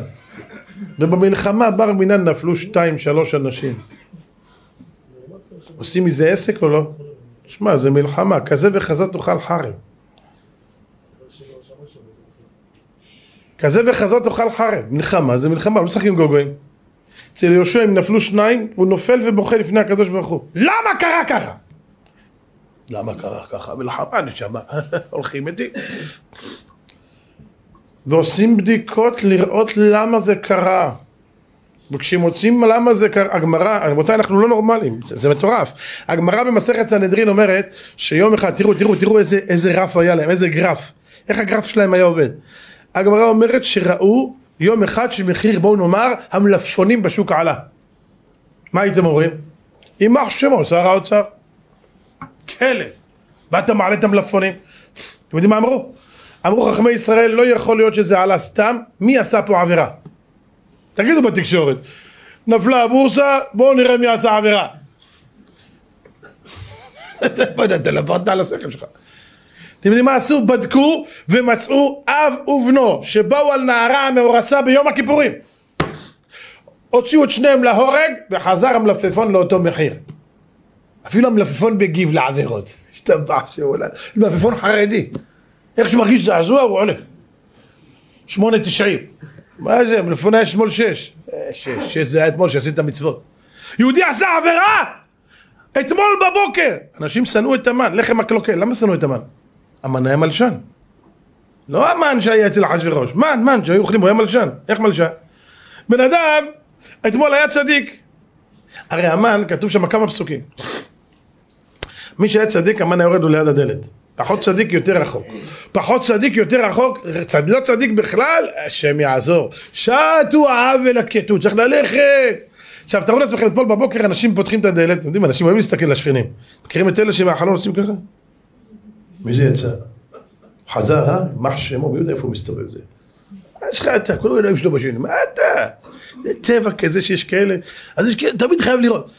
ובמלחמה בר מינן נפלו שתיים, שלוש אנשים, עושים מזה עסק או לא? שמע, זה מלחמה, כזה וכזה תאכל חרב. כזה וכזה תאכל חרב. מלחמה זה מלחמה, לא משחקים גוגויים. אצל יהושע אם נפלו שניים, הוא נופל ובוכה לפני הקדוש ברוך הוא. למה קרה ככה? למה קרה ככה? מלחמה נשמה, הולכים איתי. ועושים בדיקות לראות למה זה קרה. וכשמוצאים למה זה הגמרא, רבותיי אנחנו לא נורמלים, זה, זה מטורף. הגמרא במסכת סנהדרין אומרת שיום אחד, תראו, תראו, תראו איזה, איזה רף היה להם, איזה גרף, איך הגרף שלהם היה עובד. הגמרא אומרת שראו יום אחד שמחיר, בואו נאמר, המלפפונים בשוק עלה. מה הייתם אומרים? יימח שמו, שר האוצר. כלב. ואתה מעלה את המלפפונים. אתם יודעים מה אמרו? אמרו חכמי ישראל, לא יכול להיות שזה עלה סתם, מי עשה פה עבירה? תגידו בתקשורת, נפלה הבורסה, בואו נראה מי עשה עבירה. אתה לבדת על השכל שלך. אתם יודעים מה עשו? בדקו ומצאו אב ובנו שבאו על נערה המאורסה ביום הכיפורים. הוציאו את שניהם להורג וחזר המלפפון לאותו מחיר. אפילו המלפפון בגיב לעבירות. השתבח שאולי. מלפפון חרדי. איך שהוא מרגיש זעזוע הוא עולה. שמונה תשעים. מה זה, מלפפוני שמאל שש. אה, שש, שש זה היה אתמול שעשית מצוות. יהודי עשה עבירה! אתמול בבוקר! אנשים שנאו את המן, לחם הקלוקל, למה שנאו את המן? המן היה מלשן. לא המן שהיה אצל אחשוורוש, מן, מן, שהיו אוכלים, הוא היה מלשן. איך מלשן? בן אדם, אתמול היה צדיק. הרי המן, כתוב שם כמה פסוקים. מי שהיה צדיק, המן היה יורד לו ליד הדלת. פחות צדיק יותר רחוק. פחות צדיק יותר רחוק, צד, לא צדיק בכלל, השם יעזור. שטו העוול הכתות, צריך ללכת. עכשיו תראו לעצמכם, אתמול בבוקר אנשים פותחים את הדלת, אתם יודעים, אנשים אוהבים להסתכל לשכנים. מכירים את אלה שמהחלון עושים ככה? מי זה יצא? חזר, אה? מה שמו, מי יודע איפה הוא מסתובב זה? מה יש לך אתה? כל העיניים שלו בשני, מה אתה? זה טבע כזה שיש כאלה, אז יש כאלה, תמיד חייב לראות.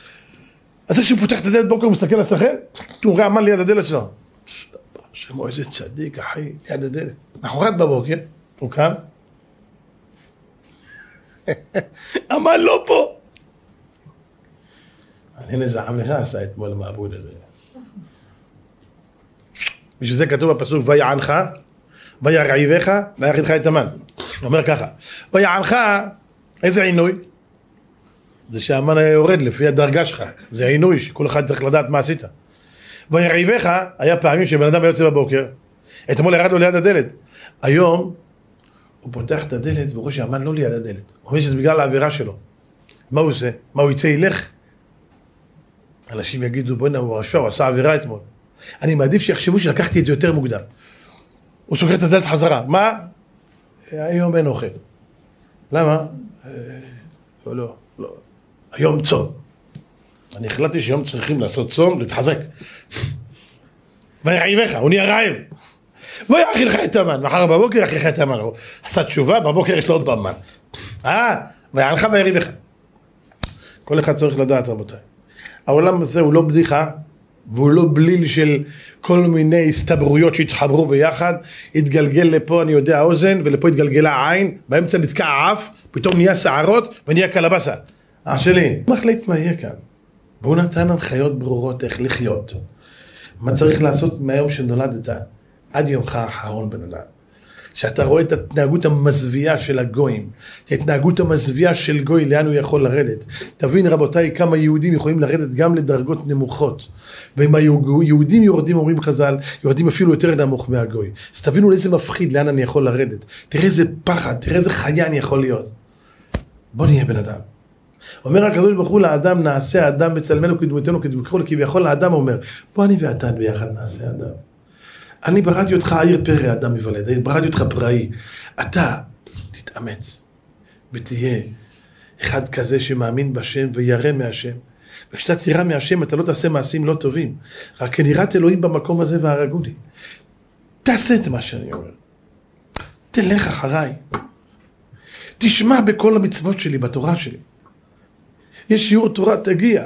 אז איך שהוא פותח את הדלת בוקר, הוא מסתכל לשכן, הוא רואה אמן ליד הדלת שלו. שמו איזה צדיק, אחי, ליד הדלת. מחרת בבוקר, הוא קם, אמן לא פה. מעניין איזה עבירה עשה אתמול המעבוד הזה. בשביל זה כתוב בפסוק ויענך, וירעיבך, וירעיבך את המן. הוא אומר ככה, ויענך, איזה עינוי? זה שהמן היה יורד לפי הדרגה שלך, זה עינוי שכל אחד צריך לדעת מה עשית. וירעיבך, היה פעמים שבן אדם היה יוצא בבוקר, אתמול ירד לו ליד הדלת, היום הוא פותח את הדלת ורואה שהמן לא ליד הדלת, הוא אומר שזה בגלל העבירה שלו. מה הוא עושה? מה הוא יצא ילך? אנשים יגידו בוא'נה הוא רשע, הוא עשה עבירה אתמול. אני מעדיף שיחשבו שלקחתי את זה יותר מוקדם. הוא סוגר את הדלת חזרה, מה? היום אין אוכל. למה? אה, לא, לא, לא. היום צום. אני החלטתי שהיום צריכים לעשות צום, להתחזק. וירעיבך, הוא נהיה רעב. ויאכיל לך את המן, מחר בבוקר יאכיל לך את המן. הוא עשה תשובה, בבוקר יש לו עוד פעם מן. אה, ויענך ויריבך. כל אחד צריך לדעת רבותיי. העולם הזה הוא לא בדיחה, והוא לא בליל של כל מיני הסתברויות שהתחברו ביחד, התגלגל לפה אני יודע האוזן ולפה התגלגלה העין, באמצע נתקע האף, פתאום נהיה שערות ונהיה קלבסה. אח שלי, מחליט מה יהיה כאן. והוא נתן הנחיות ברורות איך לחיות. מה צריך לעשות מהיום שנולדת עד יומך האחרון בן אדם. שאתה רואה את ההתנהגות המזוויעה של הגויים, את ההתנהגות המזוויעה של גוי, לאן הוא יכול לרדת. תבין רבותיי כמה יהודים יכולים לרדת גם לדרגות נמוכות. ואם היהודים יורדים, אומרים חז"ל, יורדים אפילו יותר נמוך מהגוי. אז תבינו איזה מפחיד, לאן אני יכול לרדת. תראה איזה פחד, תראה איזה חיה אני יכול להיות. בוא נהיה בן אדם. אומר הקדוש ברוך הוא לאדם, נעשה אדם בצלמנו כדמותנו כדמותנו, כביכול האדם אומר, בוא אני ואתה ביחד נעשה אדם. אני בראתי אותך עיר פרא אדם יוולד, בראתי אותך פראי. אתה תתאמץ ותהיה אחד כזה שמאמין בשם וירא מהשם. וכשאתה תירא מהשם אתה לא תעשה מעשים לא טובים. רק יראת אלוהים במקום הזה והרגו לי. תעשה את מה שאני אומר. תלך אחריי. תשמע בכל המצוות שלי, בתורה שלי. יש שיעור תורה, תגיע.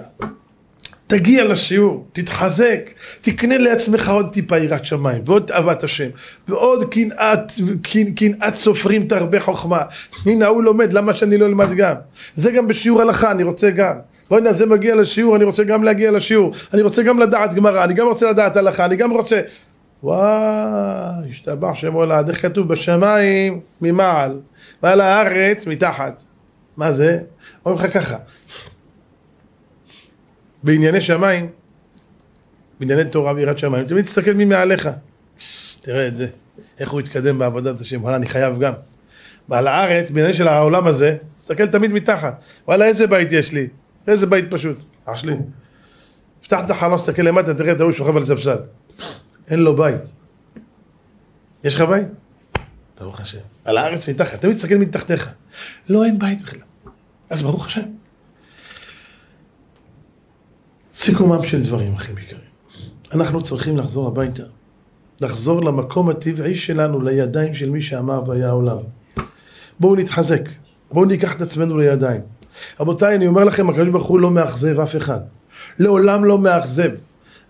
תגיע לשיעור, תתחזק, תקנה לעצמך עוד טיפה יראת שמיים, ועוד תאוות השם, ועוד קנאת, קנאת סופרים תרבה חוכמה. הנה הוא לומד, למה שאני לא אלמד גם? זה גם בשיעור הלכה, אני רוצה גם. לא יודע, זה מגיע לשיעור, אני רוצה גם להגיע לשיעור, אני רוצה גם לדעת גמרא, אני גם רוצה לדעת הלכה, אני גם רוצה... וואי, השתבח שמו לעד, איך כתוב? בשמיים ממעל, ועל הארץ מתחת. מה זה? אומרים לך ככה, בענייני שמיים, בענייני תורה ויראת שמיים, תמיד תסתכל מי מעליך. תראה את זה, איך הוא התקדם בעבודת השם, וואלה אני חייב גם. ועל הארץ, בענייני של העולם הזה, תסתכל תמיד מתחת. וואלה איזה בית יש לי, איזה בית פשוט. אח שלי, פתח את החלום, תסתכל למטה, תראה את ההוא שוכב על ספסל. אין לו בית. יש לך בית? ברוך השם. על הארץ מתחת, תמיד תסתכל מתחתיך. לא, אין בית בכלל. אז ברוך השם. סיכומם של דברים, אחים יקרים. אנחנו צריכים לחזור הביתה. לחזור למקום הטבעי שלנו, לידיים של מי שאמר והיה העולם. בואו נתחזק, בואו ניקח את עצמנו לידיים. רבותיי, אני אומר לכם, הקדוש ברוך הוא לא מאכזב אף אחד. לעולם לא מאכזב.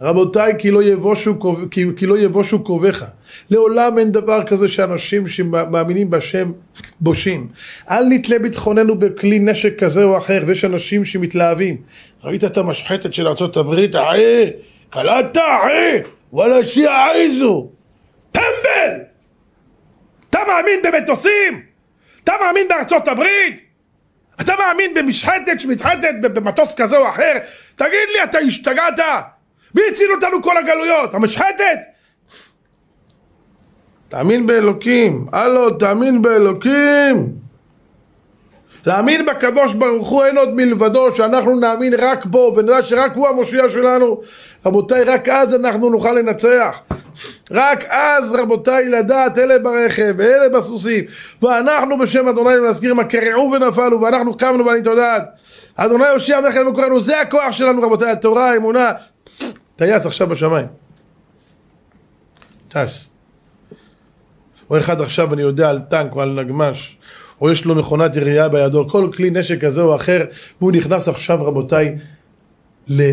רבותיי, כי לא יבושו, כי, כי לא יבושו קרוביך. לעולם אין דבר כזה שאנשים שמאמינים בשם בושים. אל נתלה ביטחוננו בכלי נשק כזה או אחר, ויש אנשים שמתלהבים. ראית את המשחטת של ארה"ב, אחי? קלטת, אחי? וואלה שיעיזו. טמבל! אתה מאמין במטוסים? אתה מאמין בארצות הברית? אתה מאמין במשחטת שמתחטת במטוס כזה או אחר? תגיד לי, אתה השתגעת? מי הציל אותנו כל הגלויות? המשחטת? תאמין באלוקים, הלו, תאמין באלוקים. להאמין בקדוש ברוך הוא אין עוד מלבדו, שאנחנו נאמין רק בו ונדע שרק הוא המושיע שלנו. רבותיי, רק אז אנחנו נוכל לנצח. רק אז רבותיי לדעת אלה ברכב ואלה בסוסים ואנחנו בשם אדוני להזכיר מה קרעו ונפלו ואנחנו קמנו ואני תודעת אדוני יושיע מלך אלינו קוראנו זה הכוח שלנו רבותיי התורה האמונה טייס עכשיו בשמיים. טס. או אחד עכשיו אני יודע על טנק או על נגמש או יש לו מכונת ירייה בידו כל כלי נשק כזה או אחר והוא נכנס עכשיו רבותיי ל...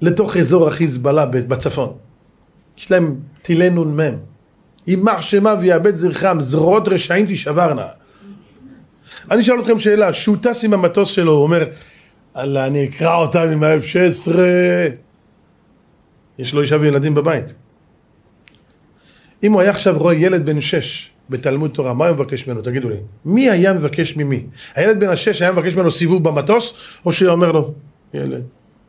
לתוך אזור החיזבאללה בצפון. יש להם טילי נ"מ. יימח שמה ויאבד זרחם זרועות רשעים תשברנה אני אשאל אתכם שאלה, שהוא טס עם המטוס שלו, הוא אומר, אללה, אני אקרע אותם עם ה-F-16. יש לו אישה וילדים בבית. אם הוא היה עכשיו רואה ילד בן שש בתלמוד תורה, מה הוא מבקש ממנו? תגידו לי. מי היה מבקש ממי? הילד בן השש היה מבקש ממנו סיבוב במטוס, או שהוא אומר לו, ילד,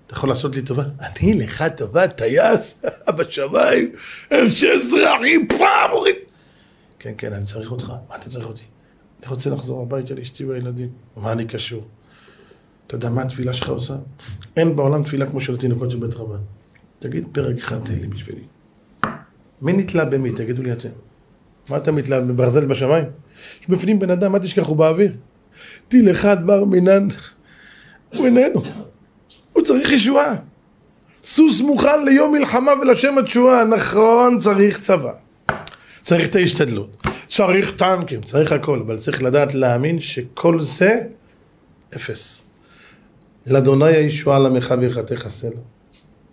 אתה יכול לעשות לי טובה? אני לך טובה, טייס, בשמיים, F-16, אחי, פעם, מוריד. כן, כן, אני צריך אותך. מה אתה צריך אותי? אני רוצה לחזור הביתה לאשתי והילדים. מה אני קשור? אתה יודע מה התפילה שלך עושה? אין בעולם תפילה כמו של התינוקות של בית רבן. תגיד פרק אחד תהילים בשבילי. מי נתלה במי? תגידו לי אתם. מה אתה מתלהב? בברזל בשמיים? יש בפנים בן אדם, מה תשכח? הוא באוויר. טיל אחד בר מינן, הוא איננו. הוא צריך ישועה. סוס מוכן ליום מלחמה ולשם התשועה. נכון, צריך צבא. צריך את ההשתדלות. צריך טנקים, צריך הכל, אבל צריך לדעת להאמין שכל זה אפס. לאדוני הישועה למך ויחתך לו.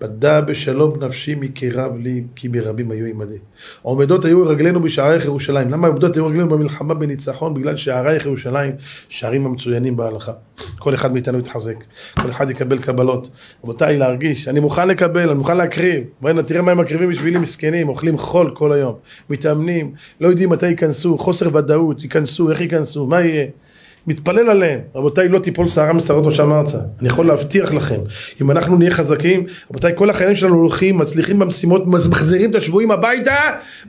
פדה בשלום נפשי מקרב לי, כי ברבים היו עמדי. עומדות היו רגלינו בשערייך ירושלים. למה עומדות היו רגלינו במלחמה בניצחון? בגלל שערייך ירושלים, שערים המצוינים בהלכה. כל אחד מאיתנו יתחזק, כל אחד יקבל קבלות. רבותיי, להרגיש, אני מוכן לקבל, אני מוכן להקריב. והנה, תראה מה הם מקריבים בשבילי מסכנים, אוכלים חול כל היום, מתאמנים, לא יודעים מתי ייכנסו, חוסר ודאות, ייכנסו, איך ייכנסו, מה יהיה? מתפלל עליהם, רבותיי לא תיפול שערה משערות ראשם ארצה, אני יכול להבטיח לכם, אם אנחנו נהיה חזקים, רבותיי כל החיילים שלנו הולכים, מצליחים במשימות, מחזירים את השבויים הביתה,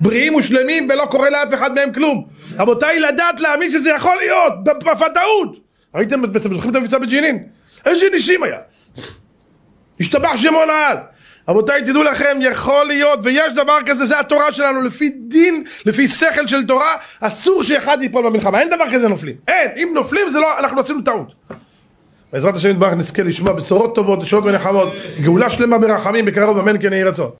בריאים ושלמים ולא קורה לאף אחד מהם כלום, רבותיי לדעת להאמין שזה יכול להיות, בוודאות, ראיתם, אתם זוכרים את המבצע בג'נין? איזה ניסים היה, השתבח שמו לעד, רבותיי תדעו לכם יכול להיות ויש דבר כזה זה התורה שלנו לפי דין לפי שכל של תורה אסור שאחד ייפול במלחמה. אין דבר כזה נופלים. אין. אם נופלים זה לא אנחנו עשינו טעות. בעזרת השם יתברך נזכה לשמוע בשורות טובות ישועות ונחמות גאולה שלמה ברחמים בקרוב אמן כן יהי רצון